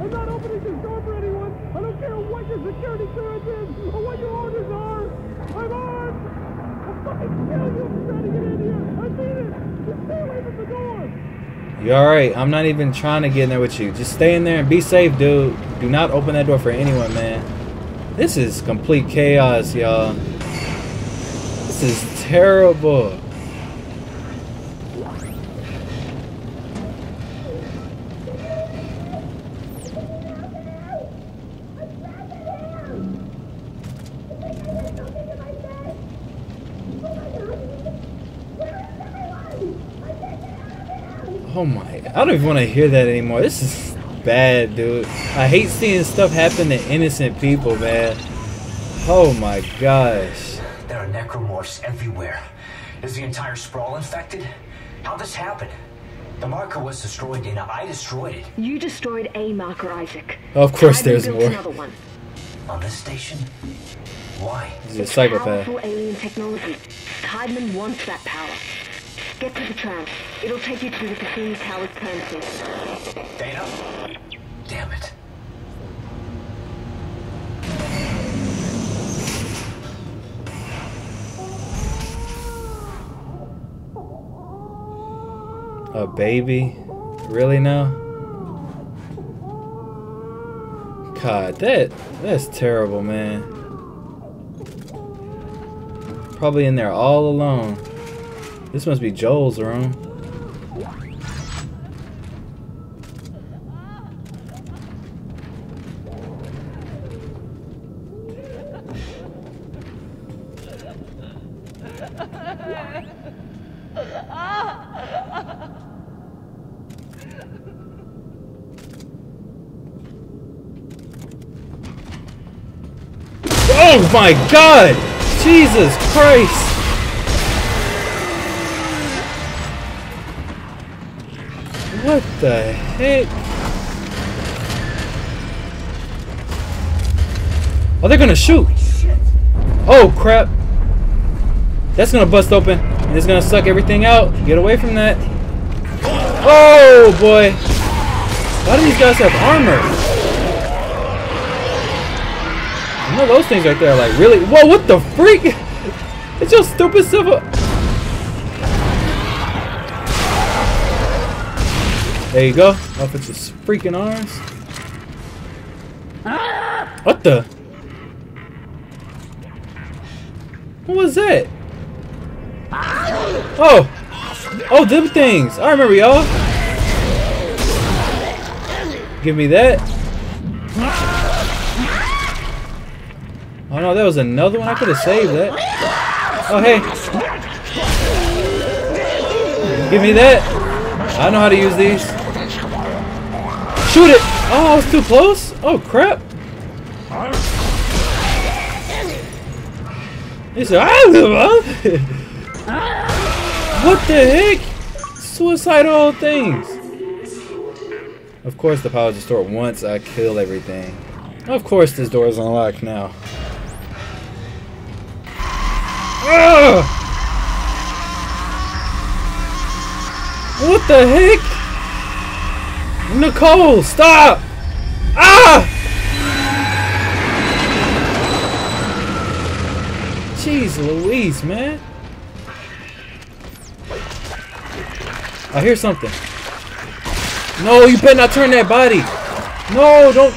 I'm not opening this door for anyone. I don't care what your security clearance is or what your orders are. I'm armed. I'll fucking kill you if you try to get in here. I mean it. Just stay away from the door. You alright? I'm not even trying to get in there with you. Just stay in there and be safe, dude. Do not open that door for anyone, man. This is complete chaos, y'all. This is terrible. I don't even want to hear that anymore. This is bad, dude. I hate seeing stuff happen to innocent people, man. Oh my gosh. There are necromorphs everywhere. Is the entire sprawl infected? How'd this happen? The marker was destroyed, Dana. I destroyed it. You destroyed a marker, Isaac. Of course Tiedemann there's built more. Another one. On this station? Why? He's a It's psychopath. Powerful alien technology. Tiedemann wants that power. Get to the tram. It'll take you to the Cassini Towers turn Dana? Damn it. A baby? Really now? God, that that's terrible, man. Probably in there all alone. This must be Joel's room. Oh my god! Jesus Christ! What the heck? Oh, they're gonna shoot! Oh crap! That's gonna bust open. And it's gonna suck everything out. Get away from that. Oh boy! Why do these guys have armor? You know those things right there are like really Whoa, what the freak? [laughs] It's your stupid silver. There you go. Off it's his freaking arms. What the? What was that? Oh! Oh, them things! I remember y'all! Give me that. Oh no, there was another one. I could have saved that. Oh hey. Give me that. I know how to use these. Shoot it! Oh, I was too close? Oh crap. Said, [laughs] What the heck? Suicidal things. Of course the power stored once I kill everything. Of course this door is unlocked now. Ugh! What the heck? Nicole, stop! Ah! Jeez Louise, man. I hear something. No, you better not turn that body. No, don't.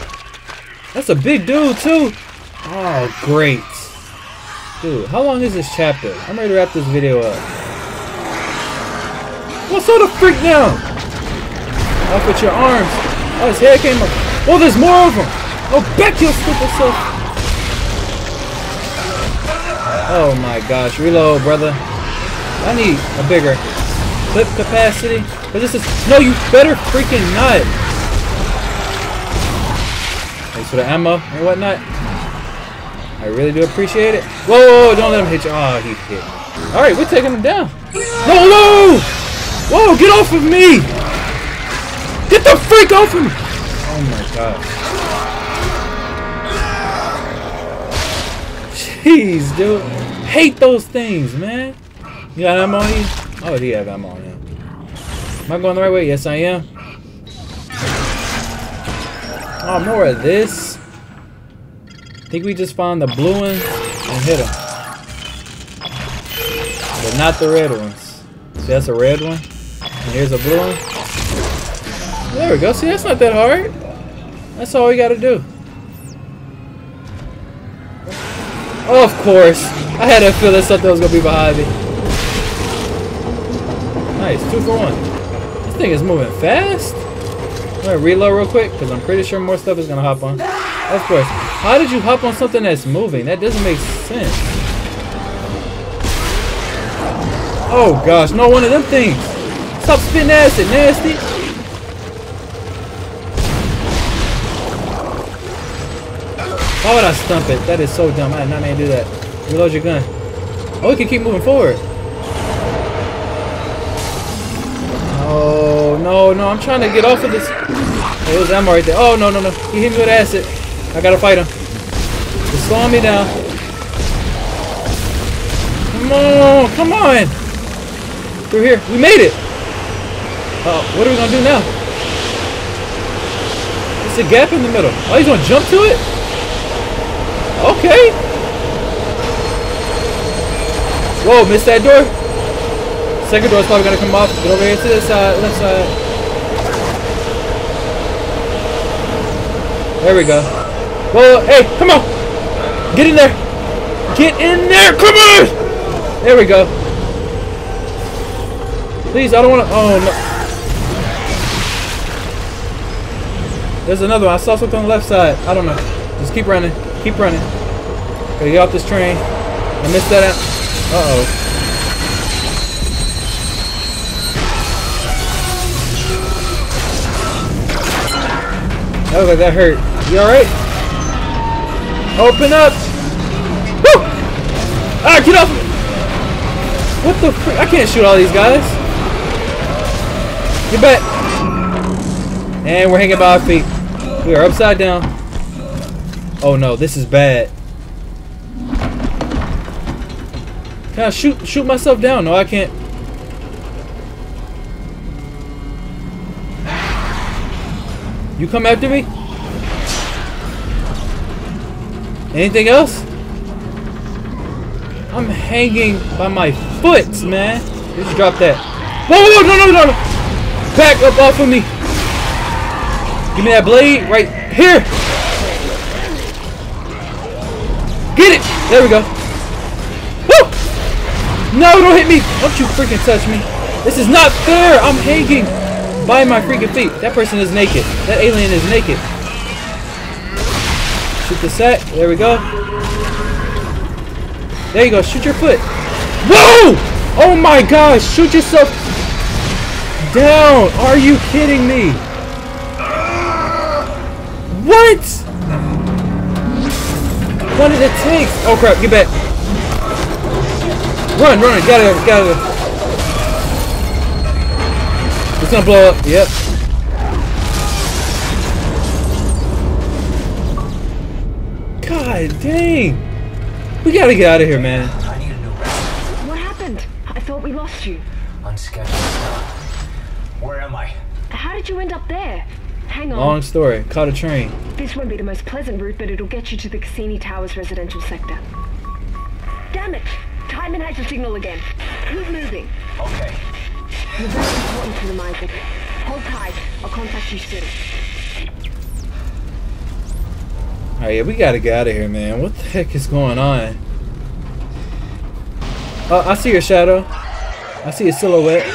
That's a big dude, too. Oh, great. Dude, how long is this chapter? I'm ready to wrap this video up. What's all the freak now? Off with your arms. Oh, his hair came up. Oh, there's more of them. Oh, back your stupid self. Oh my gosh, reload, brother. I need a bigger clip capacity. But this is no, you better freaking not. Thanks for the ammo and whatnot. I really do appreciate it. Whoa, whoa, whoa don't let him hit you. Oh, he hit. All right, we're taking him down. No, no! Whoa, get off of me! Get the freak off of me! Oh my god. Jeez, dude. Hate those things, man. You got ammo on you? Oh, he have ammo on him. Am I going the right way? Yes, I am. Oh, more of this. I think we just found the blue one and hit him. But not the red ones. See, that's a red one. And here's a blue one. There we go. See, that's not that hard. That's all we gotta do. Of course. I had a feeling something was gonna be behind me. Nice, two for one. This thing is moving fast. I'm gonna reload real quick because I'm pretty sure more stuff is gonna hop on. Of course. How did you hop on something that's moving? That doesn't make sense. Oh gosh, no one of them things. Stop spitting acid, nasty. Why would I stump it? That is so dumb. I did not mean to do that. Reload your gun. Oh, we can keep moving forward. Oh, no, no. I'm trying to get off of this. Oh, there's ammo right there. Oh, no, no, no. He hit me with acid. I gotta fight him. He's slowing me down. Come on, come on. Through here. We made it. Uh, what are we gonna do now? It's a gap in the middle. Oh, he's gonna jump to it? Okay. Whoa, missed that door? Second door's probably gonna come off. Get over here to this side, left side. There we go. Whoa, hey, come on! Get in there! Get in there! Come on! There we go. Please, I don't wanna oh no. There's another one. I saw something on the left side. I don't know. Just keep running. Keep running. Gotta get off this train. I missed that out. Uh-oh. Like that hurt. You alright? Open up! Woo! Ah, get off! What the? I can't shoot all these guys. Get back! And we're hanging by our feet. We are upside down. Oh no, this is bad. Can I shoot shoot myself down? No, I can't. You come after me? Anything else? I'm hanging by my foot, man. Just drop that. Whoa, whoa, no, no, no, no. Back up off of me. Give me that blade right here. There we go. Woo! No, don't hit me. Don't you freaking touch me. This is not fair. I'm hanging by my freaking feet. That person is naked. That alien is naked. Shoot the set. There we go. There you go. Shoot your foot. Whoa! Oh my gosh. Shoot yourself down. Are you kidding me? What? What did it take? Oh crap. Get back. Run, run. Gotta, gotta. It's gonna blow up. Yep. God dang. We gotta get out of here, man. What happened? I thought we lost you. Unscheduled stuff. Where am I? How did you end up there? Hang on. Long story. Caught a train. This won't be the most pleasant route, but it'll get you to the Cassini Towers residential sector. Damn it! Timon has a signal again. Keep moving. Okay. You're very important to them, Isaac. Hold tight. I'll contact you soon. Alright, yeah, we gotta get out of here, man. What the heck is going on? Oh, I see your shadow. I see a silhouette.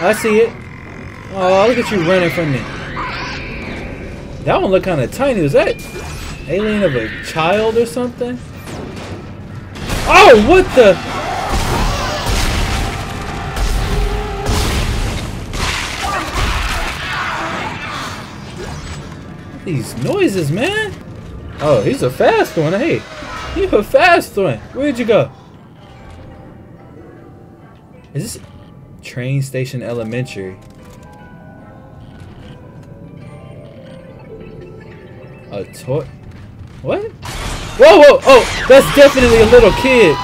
I see it. Oh, look at you running from me. That one looked kind of tiny. Was that alien of a child or something? Oh, what the? These noises, man. Oh, he's a fast one. Hey, you a fast one. Where'd you go? Is this train station elementary? Toy? What? Whoa, whoa, oh, that's definitely a little kid.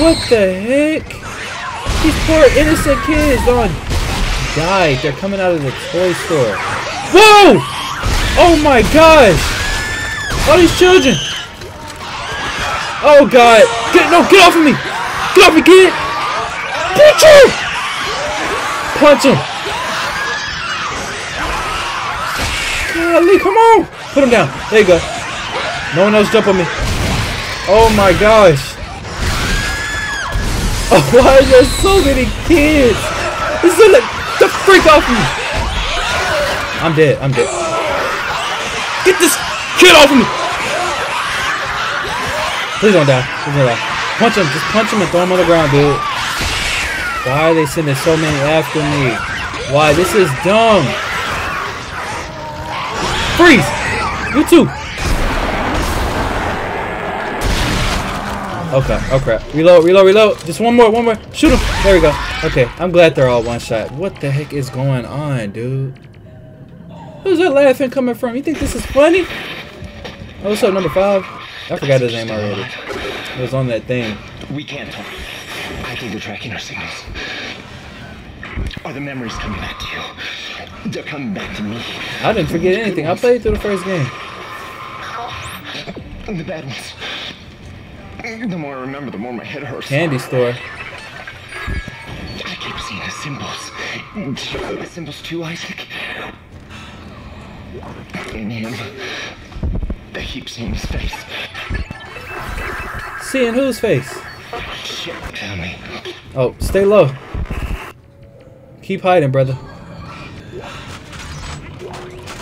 What the heck? These poor innocent kids on died. They're coming out of the toy store. Whoa! Oh my gosh! All these children! Oh god! Get no, get off of me! Get off me, kid! Punch him! Punch him! Golly, come on! Put him down. There you go. No one else jump on me. Oh my gosh. [laughs] Oh, why are there so many kids? This is like the freak off me. I'm dead. I'm dead. Get this kid off of me. Please don't die. Please don't die. Punch him. Just punch him and throw him on the ground, dude. Why are they sending so many after me? Why? This is dumb. Freeze! You too. Okay, oh crap. Reload, reload, reload. Just one more, one more. Shoot him. There we go. Okay, I'm glad they're all one shot. What the heck is going on, dude? Who's that laughing coming from? You think this is funny? Oh, what's up, number five? I forgot his name already. It was on that thing. We can't talk. I think they're tracking our signals. Are the memories coming back to you? They're coming back to me. I didn't forget oh, anything. I played through the first game. The bad ones. The more I remember, the more my head hurts. Candy store. I keep seeing the symbols. The symbols too, Isaac. In him, they keep seeing his face. Seeing whose face? Shit, tell me. Oh, stay low. Keep hiding, brother.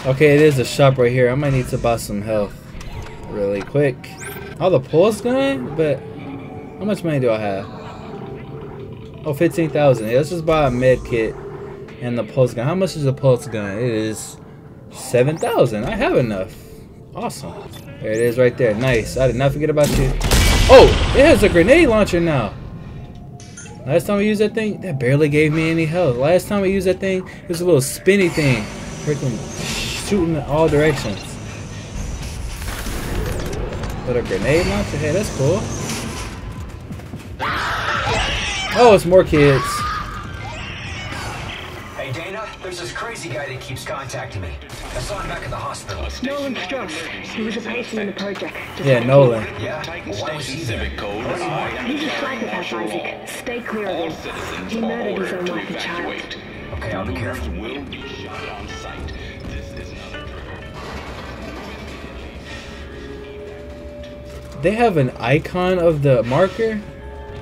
Okay, it is a shop right here. I might need to buy some health really quick. Oh, the pulse gun? But how much money do I have? Oh, 15,000. Yeah, let's just buy a med kit and the pulse gun. How much is the pulse gun? It is 7,000. I have enough. Awesome. There it is right there. Nice. I did not forget about you. Oh, it has a grenade launcher now. Last time we used that thing, that barely gave me any health. Last time we used that thing, it was a little spinny thing. Freaking shooting in all directions. But a grenade launcher? Hey, that's cool. Oh, it's more kids. Hey, Dana, there's this crazy guy that keeps contacting me. I saw him back at the hospital. Nolan Stross. He was a patient in the project. Just Yeah, Nolan. Yeah? Why was he there? He's a psychopath, Isaac. Stay clear of him. He murdered his own wife and child. Okay, I'll be careful. They have an icon of the marker?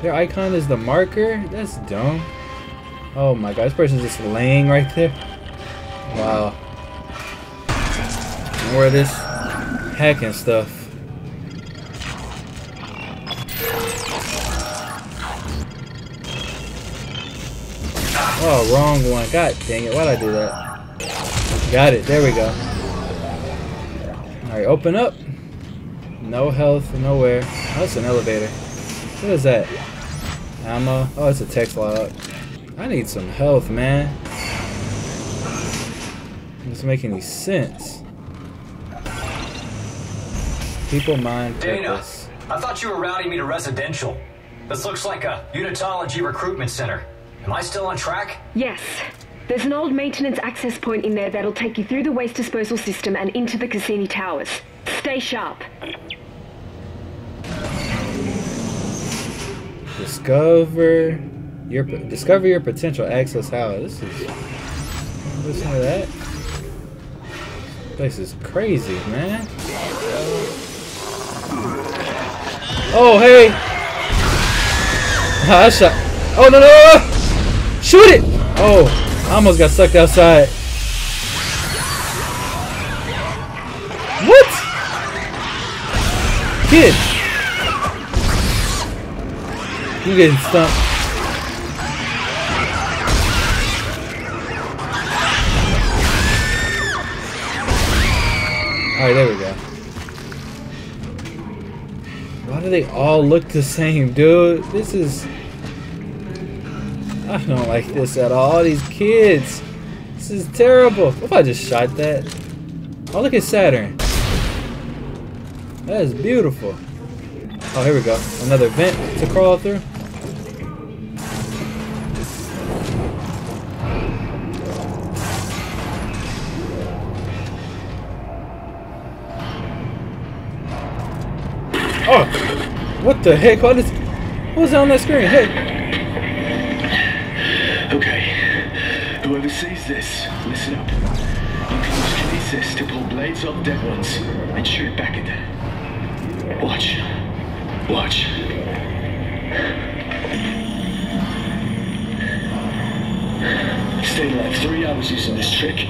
Their icon is the marker? That's dumb. Oh my god, this person's just laying right there. Wow. More of this hacking stuff. Oh, wrong one. God dang it. Why'd I do that? Got it. There we go. Alright, open up. No health, nowhere. Oh, that's an elevator. What is that? Ammo? Oh, it's a text log. I need some health, man. Doesn't make any sense. People mind Dana, purpose. I thought you were routing me to residential. This looks like a unitology recruitment center. Am I still on track? Yes. There's an old maintenance access point in there that'll take you through the waste disposal system and into the Cassini Towers. Stay sharp. Discover your discover your potential access how. This is listen to that. This place is crazy, man. Oh hey! Ah, I shot. Oh no no! no! Shoot it! Oh, I almost got sucked outside. What? Kid! You getting stumped. Alright, there we go. Why do they all look the same, dude? This is... I don't like this at all. All these kids. This is terrible. What if I just shot that? Oh, look at Saturn. That is beautiful. Oh, here we go. Another vent to crawl through. Oh! What the heck? What is... What was on that screen? Hey! Okay. Whoever sees this, listen up. You can use kinesis to pull blades off dead ones and shoot back at them. Watch. Watch. Stayed alive three hours using this trick.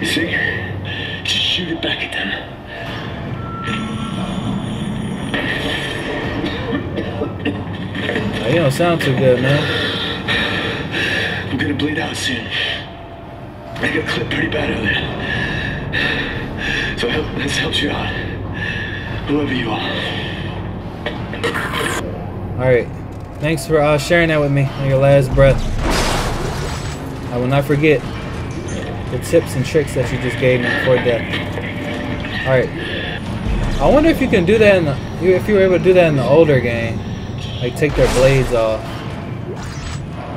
You see? Just shoot it back at them. Oh, you don't sound too good, man. I'm gonna bleed out soon. I got clipped pretty bad earlier. So I hope this helps you out. Whoever you are. Alright. Thanks for uh, sharing that with me on your last breath. I will not forget the tips and tricks that you just gave me before death. Alright. I wonder if you can do that in the if you were able to do that in the older game. Like take their blades off.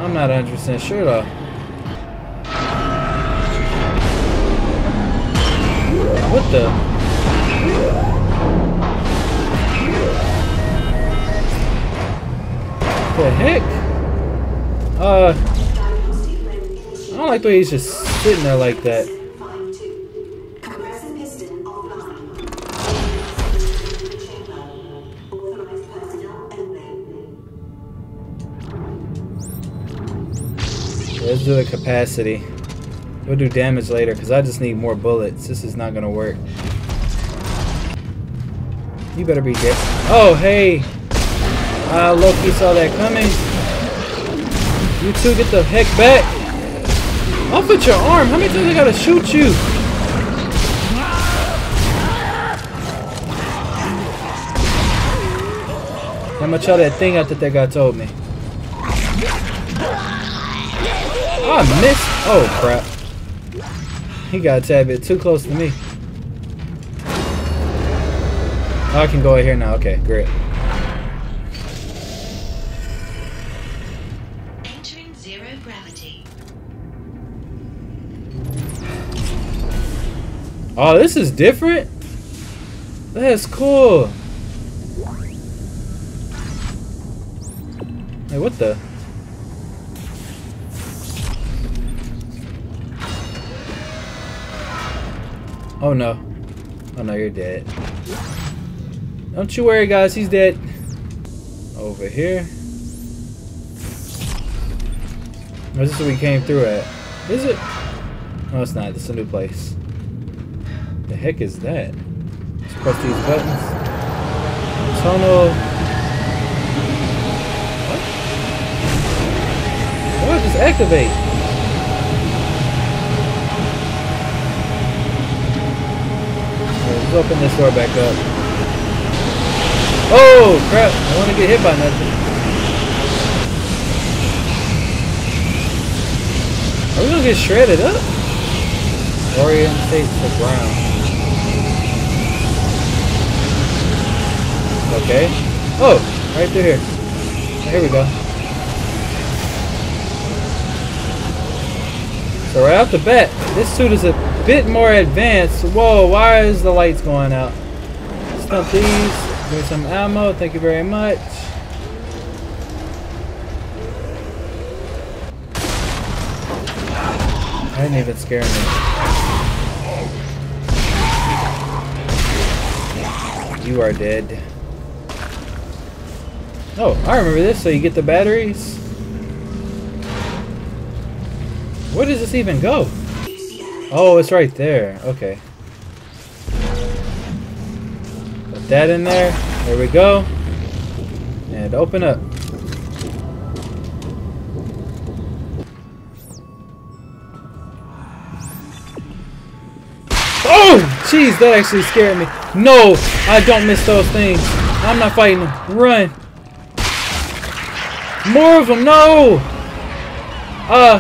I'm not 100% sure though. What the? The heck? Uh, I don't like the way he's just sitting there like that. Let's do the capacity. We'll do damage later because I just need more bullets. This is not gonna work. You better be dead. Oh, hey! Ah, Loki saw that coming. You two get the heck back. Off with your arm. How many times I gotta shoot you? How much of that thing out that that guy told me? I missed. Oh, crap. He got a tad bit too close to me. Oh, I can go in here now. Okay, great. Oh, this is different. That's cool. Hey, what the? Oh no. Oh no, you're dead. Don't you worry, guys. He's dead. Over here. This is where we came through at. Is it? No, it's not. Is a new place. Heck is that? Let's press these buttons. Tunnel. What? What? Just activate. Let's open this door back up. Oh, crap. I want to get hit by nothing. Are we to get shredded up? Orientate the ground. Okay. Oh, right through here. Here we go. So right off the bat, this suit is a bit more advanced. Whoa, why is the lights going out? Stump these. Give me some ammo. Thank you very much. I didn't even scare me. You are dead. Oh, I remember this. So you get the batteries. Where does this even go? Oh, it's right there. Okay. Put that in there. There we go. And open up. Oh, jeez, that actually scared me. No, I don't miss those things. I'm not fighting them. Run. More of them, no! Uh,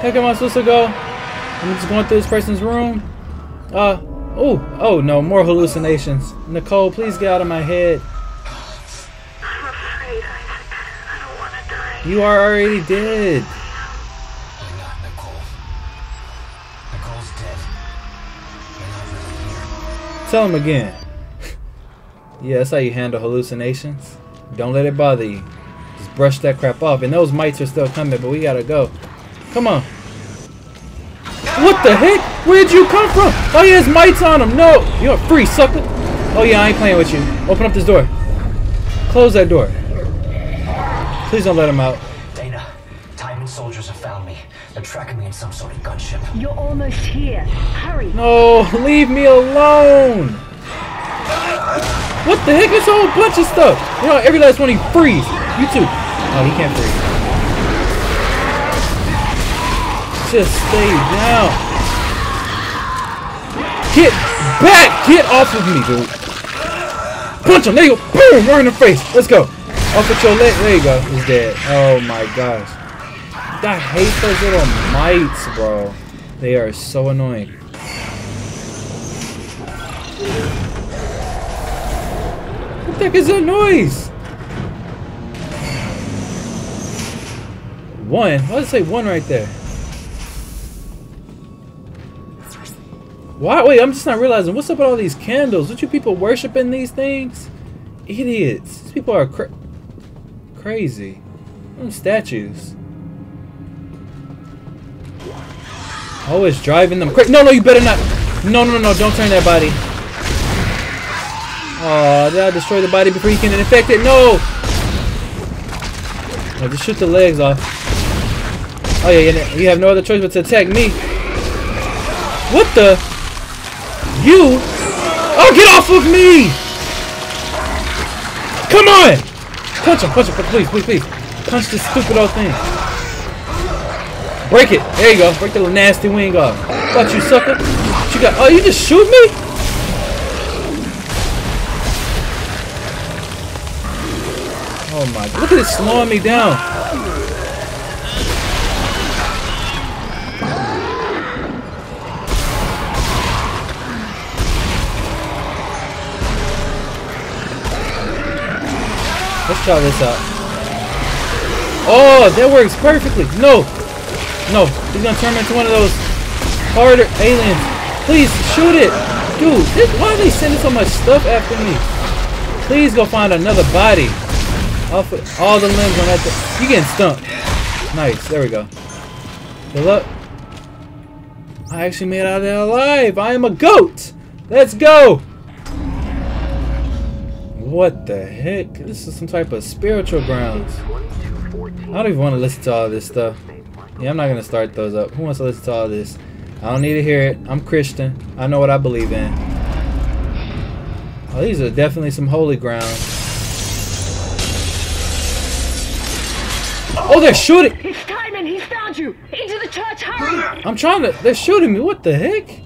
heck am I supposed to go? I'm just going through this person's room. Uh, oh, oh no, more hallucinations. Nicole, please get out of my head. I'm afraid I, I don't want to die. You are already dead. Not Nicole. Nicole's dead. Here. Tell him again. [laughs] yeah, that's how you handle hallucinations. Don't let it bother you. Just brush that crap off. And those mites are still coming, but we gotta go. Come on. What the heck? Where'd you come from? Oh, he has mites on him. No. You're a free, sucker. Oh, yeah, I ain't playing with you. Open up this door. Close that door. Please don't let him out. Daina, Tiedemann's soldiers have found me. They're tracking me in some sort of gunship. You're almost here. Hurry. No, leave me alone. What the heck? It's a whole bunch of stuff. You know, every last one he freeze. You too. Oh, he can't breathe. Just stay down. Get back! Get off of me, dude. Punch him. There you go. Boom! Right in the face. Let's go. Off with your leg. There you go. He's dead. Oh my gosh. I hate those little mites, bro. They are so annoying. What the heck is that noise? One? Why does it say one right there? Why? Wait, I'm just not realizing. What's up with all these candles? What you people worshiping these things? Idiots. These people are cra crazy. Mm, statues. Always driving them crazy. No, no, you better not. No, no, no, don't turn that body. Oh, did I destroy the body before you can infect it? No! No, just shoot the legs off. Oh yeah, you have no other choice but to attack me. What the? You? Oh, get off of me! Come on! Punch him, punch him, please, please, please. Punch this stupid old thing. Break it. There you go. Break the nasty wing off. Thought you sucker. you got? Oh, you just shoot me? Oh my! Look at it slowing me down. Try this out. Oh, that works perfectly. No, no, he's gonna turn me into one of those harder aliens. Please shoot it, dude. This, why are they sending so much stuff after me? Please go find another body. I'll put all the limbs on that. You getting stumped? Nice. There we go. Good luck. I actually made out of there alive. I am a goat. Let's go. What the heck? This is some type of spiritual grounds. I don't even want to listen to all this stuff. Yeah, I'm not going to start those up. Who wants to listen to all this? I don't need to hear it. I'm Christian. I know what I believe in. Oh, these are definitely some holy ground. Oh, they're shooting! It's Tiedemann! He's found you! Into the church, hurry! I'm trying to... They're shooting me. What the heck?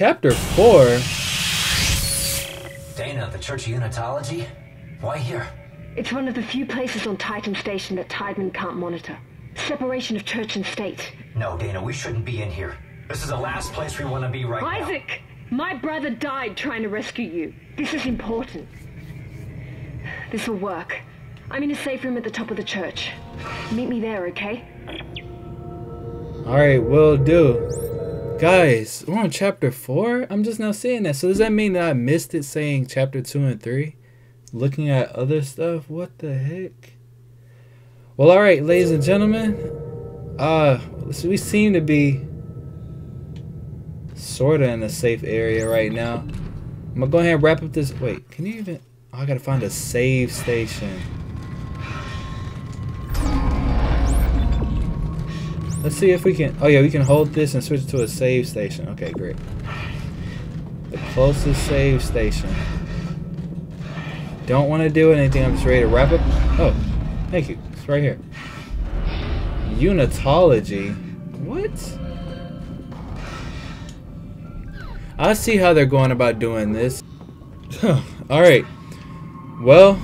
Chapter 4? Daina, the Church of Unitology? Why here? It's one of the few places on Titan Station that Tiedemann can't monitor. Separation of church and state. No, Daina, we shouldn't be in here. This is the last place we want to be right Isaac, now. Isaac! My brother died trying to rescue you. This is important. This will work. I'm in a safe room at the top of the church. Meet me there, okay? Alright, will do. Guys, we're on chapter 4? I'm just now seeing that. So does that mean that I missed it saying chapter 2 and 3? Looking at other stuff? What the heck? Well, alright, ladies and gentlemen. Uh, we seem to be sort of in a safe area right now. I'm gonna go ahead and wrap up this. Wait, can you even? Oh, I gotta find a save station. Let's see if we can. Oh yeah, we can hold this and switch to a save station. Okay, great. The closest save station. Don't want to do anything. I'm just ready to wrap up. Oh, thank you. It's right here. Unitology. What? I see how they're going about doing this. [laughs] Alright. Well,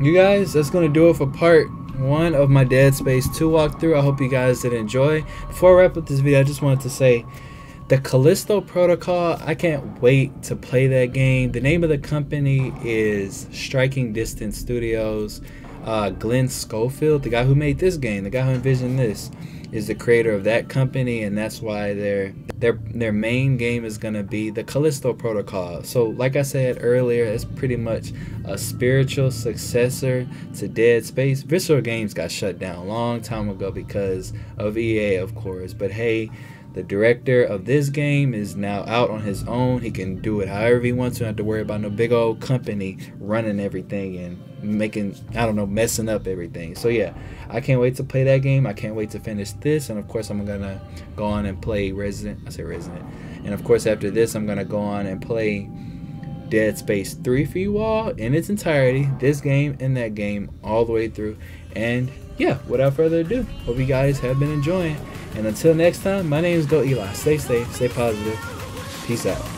you guys, that's going to do it for part one of my Dead Space 2 walkthrough. I hope you guys did enjoy. Before I wrap up this video, I just wanted to say the Callisto Protocol, I can't wait to play that game. The name of the company is Striking Distance Studios. Uh, Glenn Schofield, the guy who made this game, the guy who envisioned this, is the creator of that company, and that's why their their their main game is gonna be the Callisto Protocol. So, like I said earlier, it's pretty much a spiritual successor to Dead Space. Visceral Games got shut down a long time ago because of EA, of course. But hey, the director of this game is now out on his own. He can do it however he wants to. Don't have to worry about no big old company running everything and making I don't know messing up everything. So yeah, I can't wait to play that game. I can't wait to finish this, and of course I'm gonna go on and play Resident. I say Resident, and of course after this I'm gonna go on and play Dead Space 3 for you all in its entirety. This game and that game all the way through. And yeah, without further ado, hope you guys have been enjoying. And until next time, my name is GOATEli. Stay safe, stay positive. Peace out.